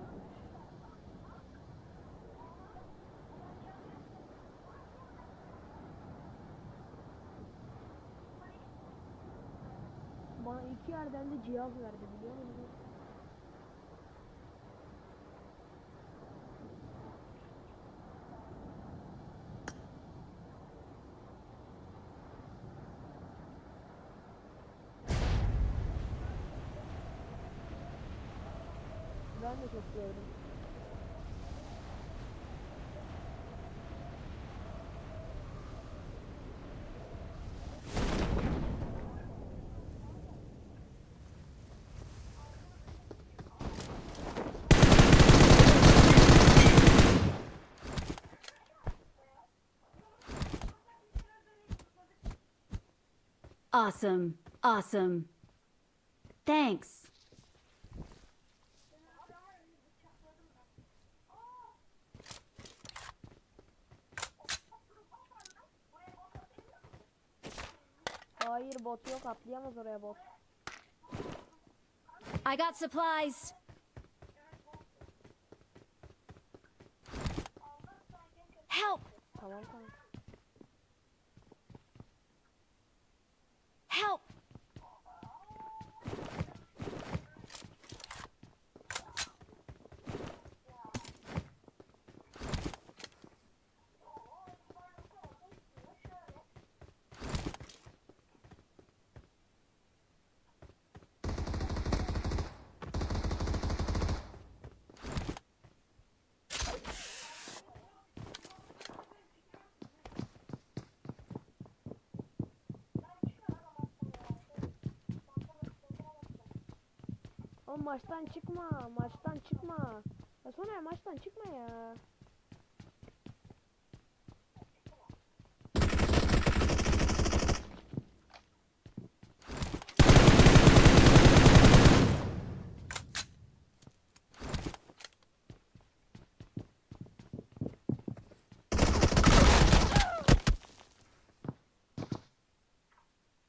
Bana iki yerden de cihaz verdi biliyor musun? Ben de çok sevdim. Awesome. Awesome. Thanks. Hayır bot yok atlayamaz oraya bot. I got supplies. Help! Tamam tamam. Help! Oğlum maçtan çıkma, maçtan çıkma. Ya sonra maçtan çıkma ya.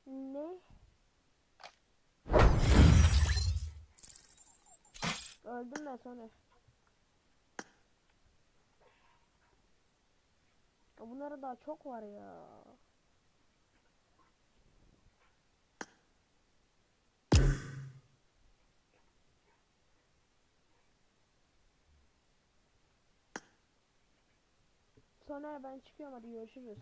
Ne? Öldüm ben sonra. Bunlara daha çok var ya. Sonra ben çıkıyorum hadi görüşürüz.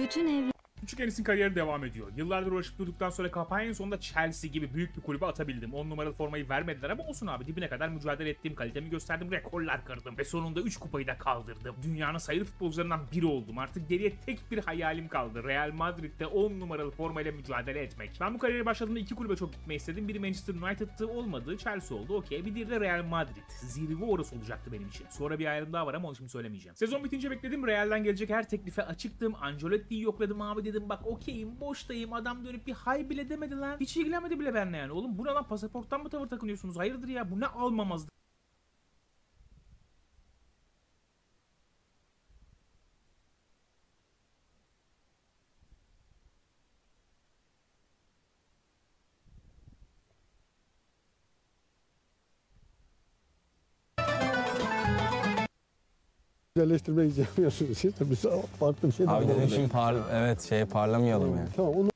Bütün evre Küçük Enis'in kariyeri devam ediyor. Yıllardır uğraşıp durduktan sonra kampanyanın sonunda Chelsea gibi büyük bir kulübe atabildim. 10 numaralı formayı vermediler ama olsun abi dibine kadar mücadele ettiğim kalitemi gösterdim, rekorlar kırdım. Ve sonunda 3 kupayı da kaldırdım. Dünyanın sayılı futbolcularından biri oldum. Artık geriye tek bir hayalim kaldı. Real Madrid'de 10 numaralı formayla mücadele etmek. Ben bu kariyere başladığımda iki kulübe çok gitmeyi istedim. Biri Manchester United'tı olmadı, Chelsea oldu okey. Bir diğeri de Real Madrid. Zirve orası olacaktı benim için. Sonra bir ayrım daha var ama onu şimdi söylemeyeceğim. Sezon bitince bekledim. Real'den gelecek her teklife açıktım. Ancelotti'yi yokladım abi dedim bak okeyim boştayım adam dönüp bir hay bile demedi lan. Hiç ilgilenmedi bile benimle yani. Oğlum bu ne lan pasaporttan mı tavır takınıyorsunuz? Hayırdır ya bu ne almamazlık. Güzelleştirmeyi yapıyorsunuz. İşte biz farklı bir şey Abi dedim şimdi par evet şey parlamayalım yani. Tamam onu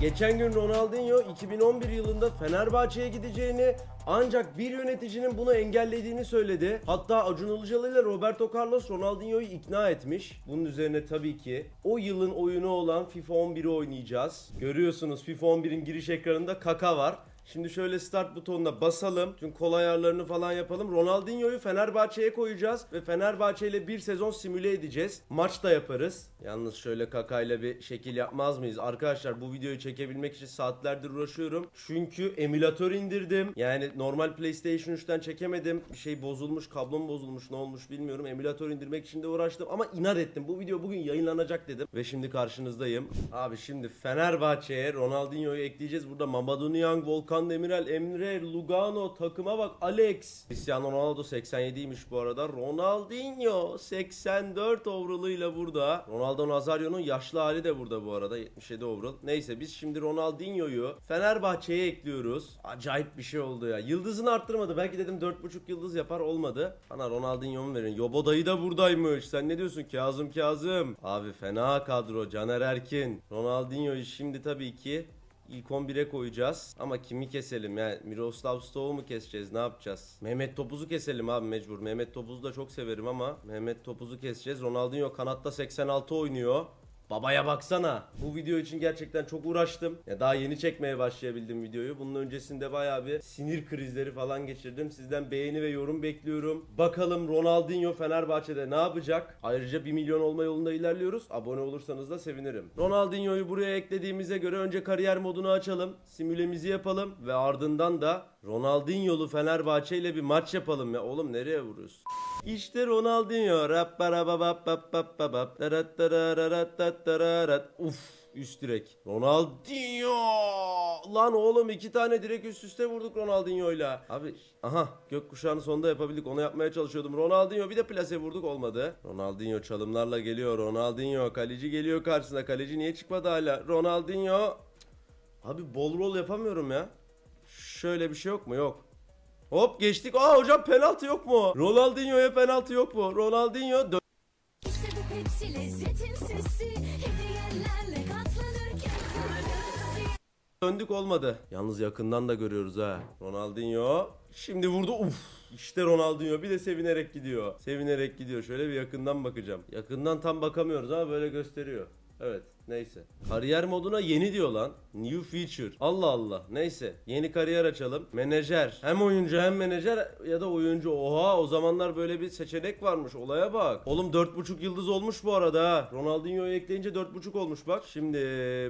Geçen gün Ronaldinho 2011 yılında Fenerbahçe'ye gideceğini ancak bir yöneticinin bunu engellediğini söyledi. Hatta Acun Ilıcalı ile Roberto Carlos Ronaldinho'yu ikna etmiş. Bunun üzerine tabii ki o yılın oyunu olan FIFA 11'i oynayacağız. Görüyorsunuz FIFA 11'in giriş ekranında kaka var. Şimdi şöyle start butonuna basalım. Tüm kol ayarlarını falan yapalım. Ronaldinho'yu Fenerbahçe'ye koyacağız ve Fenerbahçe ile bir sezon simüle edeceğiz. Maç da yaparız. Yalnız şöyle kakayla bir şekil yapmaz mıyız? Arkadaşlar bu videoyu çekebilmek için saatlerdir uğraşıyorum. Çünkü emülatör indirdim. Yani normal PlayStation 3'ten çekemedim. Bir şey bozulmuş, kablom bozulmuş, ne olmuş bilmiyorum. Emülatör indirmek için de uğraştım ama inat ettim. Bu video bugün yayınlanacak dedim ve şimdi karşınızdayım. Abi şimdi Fenerbahçe'ye Ronaldinho'yu ekleyeceğiz. Burada Mamadou Niang, Volkan Demirel, Emre, Lugano takıma bak Alex. Cristiano Ronaldo 87'ymiş bu arada. Ronaldinho 84 overall'ıyla burada. Ronaldo Nazario'nun yaşlı hali de burada bu arada 77 overall. Neyse biz şimdi Ronaldinho'yu Fenerbahçe'ye ekliyoruz. Acayip bir şey oldu ya. Yıldızını arttırmadı. Belki dedim 4.5 yıldız yapar olmadı. Bana Ronaldinho'mu verin. Yoboda'yı da buradaymış. Sen ne diyorsun Kazım Kazım? Abi fena kadro. Caner Erkin. Ronaldinho'yu şimdi tabii ki İlk 11'e koyacağız. Ama kimi keselim? Yani Miroslav Stoğ'u mu keseceğiz? Ne yapacağız? Mehmet Topuz'u keselim abi mecbur. Mehmet Topuz'u da çok severim ama Mehmet Topuz'u keseceğiz. Ronaldinho kanatta 86 oynuyor. Babaya baksana. Bu video için gerçekten çok uğraştım. Ya daha yeni çekmeye başlayabildim videoyu. Bunun öncesinde bayağı bir sinir krizleri falan geçirdim. Sizden beğeni ve yorum bekliyorum. Bakalım Ronaldinho Fenerbahçe'de ne yapacak? Ayrıca 1 milyon olma yolunda ilerliyoruz. Abone olursanız da sevinirim. Ronaldinho'yu buraya eklediğimize göre önce kariyer modunu açalım. Simülemizi yapalım ve ardından da Ronaldinho'lu Fenerbahçe ile bir maç yapalım ya. Oğlum nereye vuruyorsun? İşte Ronaldinho. Uf üst direk. Ronaldinho. Lan oğlum iki tane direk üst üste vurduk Ronaldinho'yla. Abi aha gökkuşağını sonunda yapabildik. Onu yapmaya çalışıyordum. Ronaldinho bir de plase vurduk olmadı. Ronaldinho çalımlarla geliyor. Ronaldinho kaleci geliyor karşısına. Kaleci niye çıkmadı hala? Ronaldinho. Abi bol rol yapamıyorum ya. Şöyle bir şey yok mu? Yok. Hop geçtik. Aa hocam penaltı yok mu? Ronaldinho'ya penaltı yok mu? Ronaldinho İşte bu hepsi lezzetin sesi Hediyelerle katlanırken döndük olmadı. Yalnız yakından da görüyoruz ha. Ronaldinho şimdi vurdu. Uf. İşte Ronaldinho bir de sevinerek gidiyor. Sevinerek gidiyor. Şöyle bir yakından bakacağım. Yakından tam bakamıyoruz ama böyle gösteriyor. Evet neyse. Kariyer moduna yeni diyor lan. New feature. Allah Allah. Neyse. Yeni kariyer açalım. Menajer. Hem oyuncu hem menajer ya da oyuncu. Oha o zamanlar böyle bir seçenek varmış. Olaya bak. Oğlum 4.5 yıldız olmuş bu arada ha. Ronaldinho'yu ekleyince 4.5 olmuş bak. Şimdi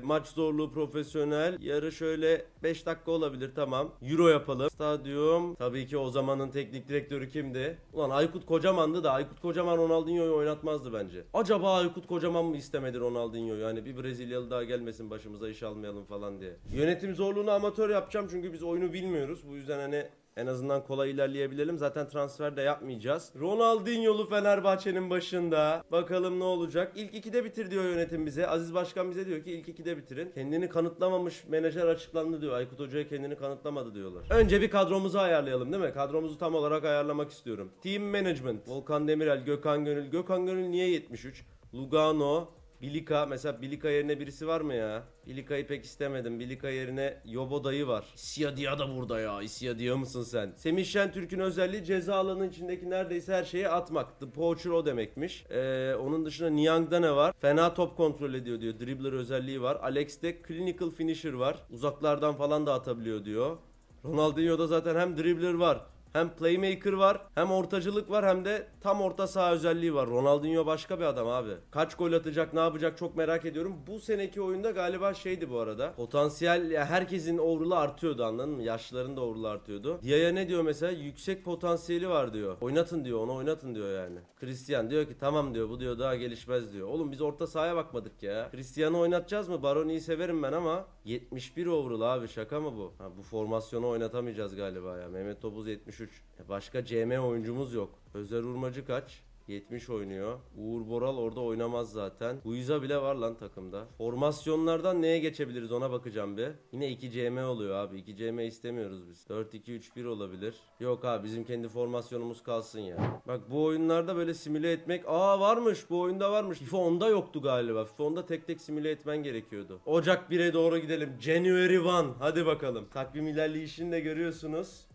maç zorluğu profesyonel. Yarı şöyle 5 dakika olabilir tamam. Euro yapalım. Stadyum. Tabii ki o zamanın teknik direktörü kimdi? Ulan Aykut Kocaman'dı da Aykut Kocaman Ronaldinho'yu oynatmazdı bence. Acaba Aykut Kocaman mı istemedi Ronaldinho'yu? Yani bir Brezilyalı daha gelmesin başımıza iş almayalım falan diye. Yönetim zorluğunu amatör yapacağım çünkü biz oyunu bilmiyoruz. Bu yüzden hani en azından kolay ilerleyebilelim. Zaten transfer de yapmayacağız. Ronaldinho'lu Fenerbahçe'nin başında. Bakalım ne olacak. İlk ikide bitir diyor yönetim bize. Aziz Başkan bize diyor ki ilk ikide bitirin. Kendini kanıtlamamış menajer açıklandı diyor. Aykut Hoca'ya kendini kanıtlamadı diyorlar. Önce bir kadromuzu ayarlayalım değil mi? Kadromuzu tam olarak ayarlamak istiyorum. Team Management. Volkan Demirel, Gökhan Gönül. Gökhan Gönül niye 73? Lugano, Bilika mesela Bilika yerine birisi var mı ya? Bilika'yı pek istemedim. Bilika yerine Yobo dayı var. İsyadia da burada ya. İsyadia mısın sen? Semih Şentürk'ün özelliği ceza alanının içindeki neredeyse her şeyi atmak. The Poacher o demekmiş. Ee, onun dışında Niang'da ne var? Fena top kontrol ediyor diyor. Dribbler özelliği var. Alex'te Clinical Finisher var. Uzaklardan falan da atabiliyor diyor. Ronaldinho'da zaten hem dribbler var hem playmaker var, hem ortacılık var hem de tam orta saha özelliği var. Ronaldinho başka bir adam abi. Kaç gol atacak, ne yapacak çok merak ediyorum. Bu seneki oyunda galiba şeydi bu arada. Potansiyel ya herkesin overall'ı artıyordu anladın mı? Yaşlıların da overall'ı artıyordu. Dia'ya ne diyor mesela? Yüksek potansiyeli var diyor. Oynatın diyor, onu oynatın diyor yani. Christian diyor ki tamam diyor bu diyor daha gelişmez diyor. Oğlum biz orta sahaya bakmadık ya. Christian'ı oynatacağız mı? Baroni'yi severim ben ama 71 overall abi şaka mı bu? Ha, bu formasyonu oynatamayacağız galiba ya. Mehmet Topuz 73. E başka CM oyuncumuz yok. Özer Urmacı kaç? 70 oynuyor. Uğur Boral orada oynamaz zaten. Guiza bile var lan takımda. Formasyonlardan neye geçebiliriz ona bakacağım bir. Yine 2 CM oluyor abi. 2 CM istemiyoruz biz. 4-2-3-1 olabilir. Yok abi bizim kendi formasyonumuz kalsın ya. Bak bu oyunlarda böyle simüle etmek. Aa varmış bu oyunda varmış. FIFA 10'da yoktu galiba. FIFA 10'da tek tek simüle etmen gerekiyordu. Ocak 1'e doğru gidelim. January 1. Hadi bakalım. Takvim ilerleyişini de görüyorsunuz.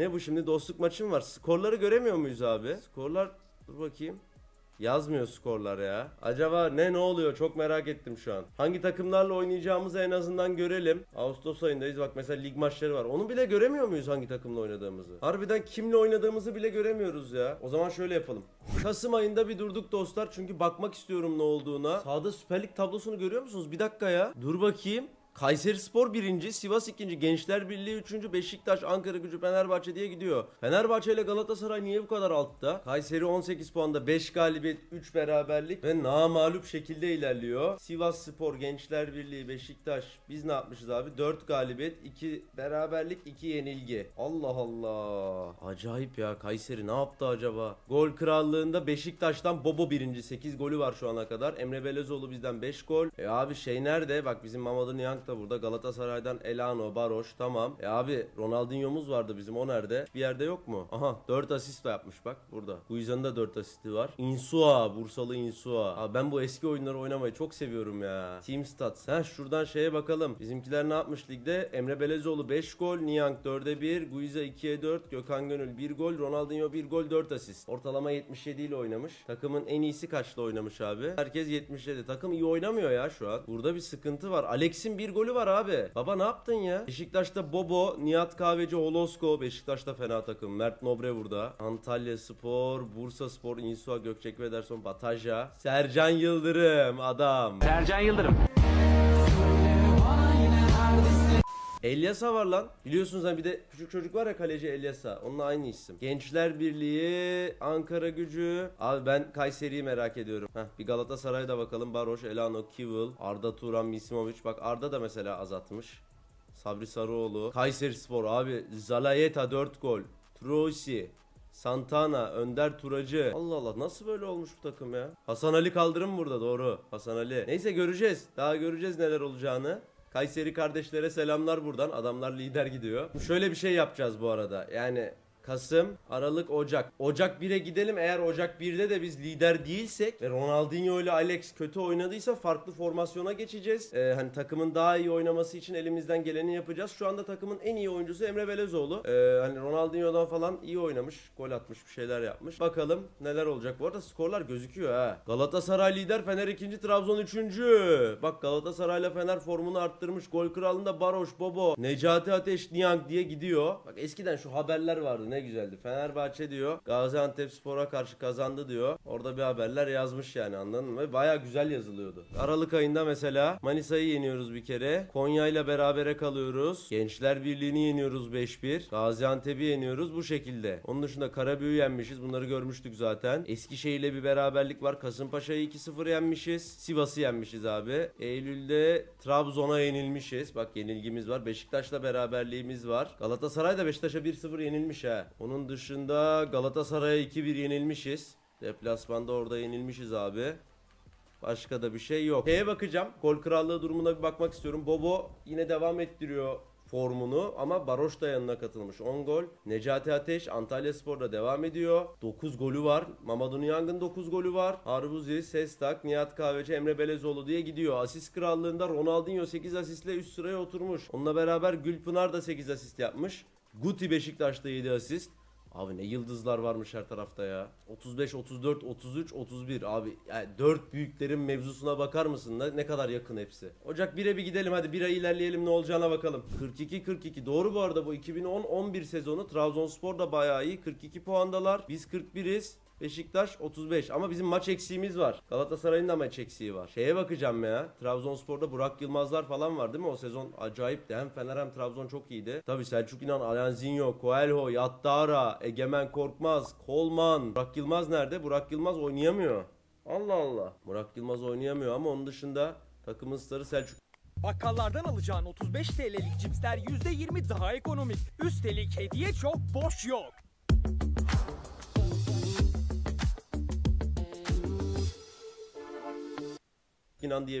Ne bu şimdi dostluk maçım var. Skorları göremiyor muyuz abi? Skorlar dur bakayım. Yazmıyor skorlar ya. Acaba ne ne oluyor çok merak ettim şu an. Hangi takımlarla oynayacağımızı en azından görelim. Ağustos ayındayız bak mesela lig maçları var. Onu bile göremiyor muyuz hangi takımla oynadığımızı? Harbiden kimle oynadığımızı bile göremiyoruz ya. O zaman şöyle yapalım. Kasım ayında bir durduk dostlar çünkü bakmak istiyorum ne olduğuna. Sağda Süper tablosunu görüyor musunuz? Bir dakika ya. Dur bakayım. Kayseri Spor 1. Sivas 2. Gençler Birliği 3. Beşiktaş, Ankara Gücü, Fenerbahçe diye gidiyor. Fenerbahçe ile Galatasaray niye bu kadar altta? Kayseri 18 puanda 5 galibiyet 3 beraberlik ve namağlup şekilde ilerliyor. Sivas Spor, Gençler Birliği, Beşiktaş biz ne yapmışız abi? 4 galibiyet 2 beraberlik 2 yenilgi. Allah Allah. Acayip ya Kayseri ne yaptı acaba? Gol krallığında Beşiktaş'tan Bobo birinci 8 golü var şu ana kadar. Emre Belezoğlu bizden 5 gol. E abi şey nerede? Bak bizim Mamadou Niang da burada. Galatasaray'dan Elano, Baroş tamam. E abi Ronaldinho'muz vardı bizim o nerede? Bir yerde yok mu? Aha 4 asist de yapmış bak burada. Guiza'nın da 4 asisti var. Insua, Bursalı Insua. Abi ben bu eski oyunları oynamayı çok seviyorum ya. Team Stats. Ha şuradan şeye bakalım. Bizimkiler ne yapmış ligde? Emre Belezoğlu 5 gol, Niang 4'e 1, Guiza 2'ye 4, Gökhan Gönül 1 gol, Ronaldinho 1 gol 4 asist. Ortalama 77 ile oynamış. Takımın en iyisi kaçla oynamış abi? Herkes 77. Takım iyi oynamıyor ya şu an. Burada bir sıkıntı var. Alex'in bir golü var abi. Baba ne yaptın ya? Beşiktaş'ta Bobo, Nihat Kahveci, Holosko. Beşiktaş'ta fena takım. Mert Nobre burada. Antalya Spor, Bursa Spor, Insua, Gökçek ve Ederson, Bataja. Sercan Yıldırım adam. Sercan Yıldırım. Elyasa var lan. Biliyorsunuz hani bir de küçük çocuk var ya kaleci Elyasa. Onunla aynı isim. Gençler Birliği, Ankara Gücü. Abi ben Kayseri'yi merak ediyorum. Heh, bir Galatasaray'da bakalım. Baroş, Elano, Kivil, Arda Turan, Misimovic. Bak Arda da mesela azaltmış. Sabri Sarıoğlu. Kayseri Spor abi. Zalayeta 4 gol. Troisi. Santana, Önder Turacı. Allah Allah nasıl böyle olmuş bu takım ya? Hasan Ali Kaldırım burada doğru. Hasan Ali. Neyse göreceğiz. Daha göreceğiz neler olacağını. Kayseri kardeşlere selamlar buradan. Adamlar lider gidiyor. Şöyle bir şey yapacağız bu arada. Yani Kasım, Aralık, Ocak. Ocak 1'e gidelim. Eğer Ocak 1'de de biz lider değilsek ve Ronaldinho ile Alex kötü oynadıysa farklı formasyona geçeceğiz. Ee, hani takımın daha iyi oynaması için elimizden geleni yapacağız. Şu anda takımın en iyi oyuncusu Emre Belezoğlu. Ee, hani Ronaldinho'dan falan iyi oynamış. Gol atmış, bir şeyler yapmış. Bakalım neler olacak. Bu arada skorlar gözüküyor ha. Galatasaray lider, Fener 2. Trabzon 3. Bak Galatasaray'la Fener formunu arttırmış. Gol kralında Baroş, Bobo, Necati Ateş, Niang diye gidiyor. Bak eskiden şu haberler vardı ne güzeldi. Fenerbahçe diyor Gaziantep Spor'a karşı kazandı diyor. Orada bir haberler yazmış yani anladın mı? Baya güzel yazılıyordu. Aralık ayında mesela Manisa'yı yeniyoruz bir kere. Konya ile berabere kalıyoruz. Gençler Birliği'ni yeniyoruz 5-1. Gaziantep'i yeniyoruz bu şekilde. Onun dışında Karabük'ü yenmişiz. Bunları görmüştük zaten. Eskişehir'le bir beraberlik var. Kasımpaşa'yı 2-0 yenmişiz. Sivas'ı yenmişiz abi. Eylül'de Trabzon'a yenilmişiz. Bak yenilgimiz var. Beşiktaş'la beraberliğimiz var. Galatasaray da Beşiktaş'a 1-0 yenilmiş ha. Onun dışında Galatasaray'a 2-1 yenilmişiz. Deplasmanda orada yenilmişiz abi. Başka da bir şey yok. Şeye bakacağım. Gol krallığı durumuna bir bakmak istiyorum. Bobo yine devam ettiriyor formunu ama Baroş da yanına katılmış 10 gol. Necati Ateş Antalya Spor'da devam ediyor. 9 golü var. Mamadou Niang'ın 9 golü var. Harbuzi, Sestak, Nihat Kahveci, Emre Belezoğlu diye gidiyor. Asist krallığında Ronaldinho 8 asistle üst sıraya oturmuş. Onunla beraber Gülpınar da 8 asist yapmış. Guti Beşiktaş'ta 7 asist. Abi ne yıldızlar varmış her tarafta ya. 35, 34, 33, 31. Abi yani 4 büyüklerin mevzusuna bakar mısın? Ne, ne kadar yakın hepsi. Ocak 1'e bir gidelim hadi bir ay ilerleyelim ne olacağına bakalım. 42-42 doğru bu arada bu 2010-11 sezonu. Trabzonspor da bayağı iyi. 42 puandalar. Biz 41'iz. Beşiktaş 35 ama bizim maç eksiğimiz var. Galatasaray'ın da maç eksiği var. Şeye bakacağım ya. Trabzonspor'da Burak Yılmazlar falan var değil mi? O sezon acayipti. Hem Fener hem Trabzon çok iyiydi. Tabi Selçuk İnan, Alanzinho, Coelho, Yattara, Egemen Korkmaz, Kolman. Burak Yılmaz nerede? Burak Yılmaz oynayamıyor. Allah Allah. Burak Yılmaz oynayamıyor ama onun dışında takımın starı Selçuk Bakkallardan alacağın 35 TL'lik cipsler %20 daha ekonomik. Üstelik hediye çok boş yok. İnan diye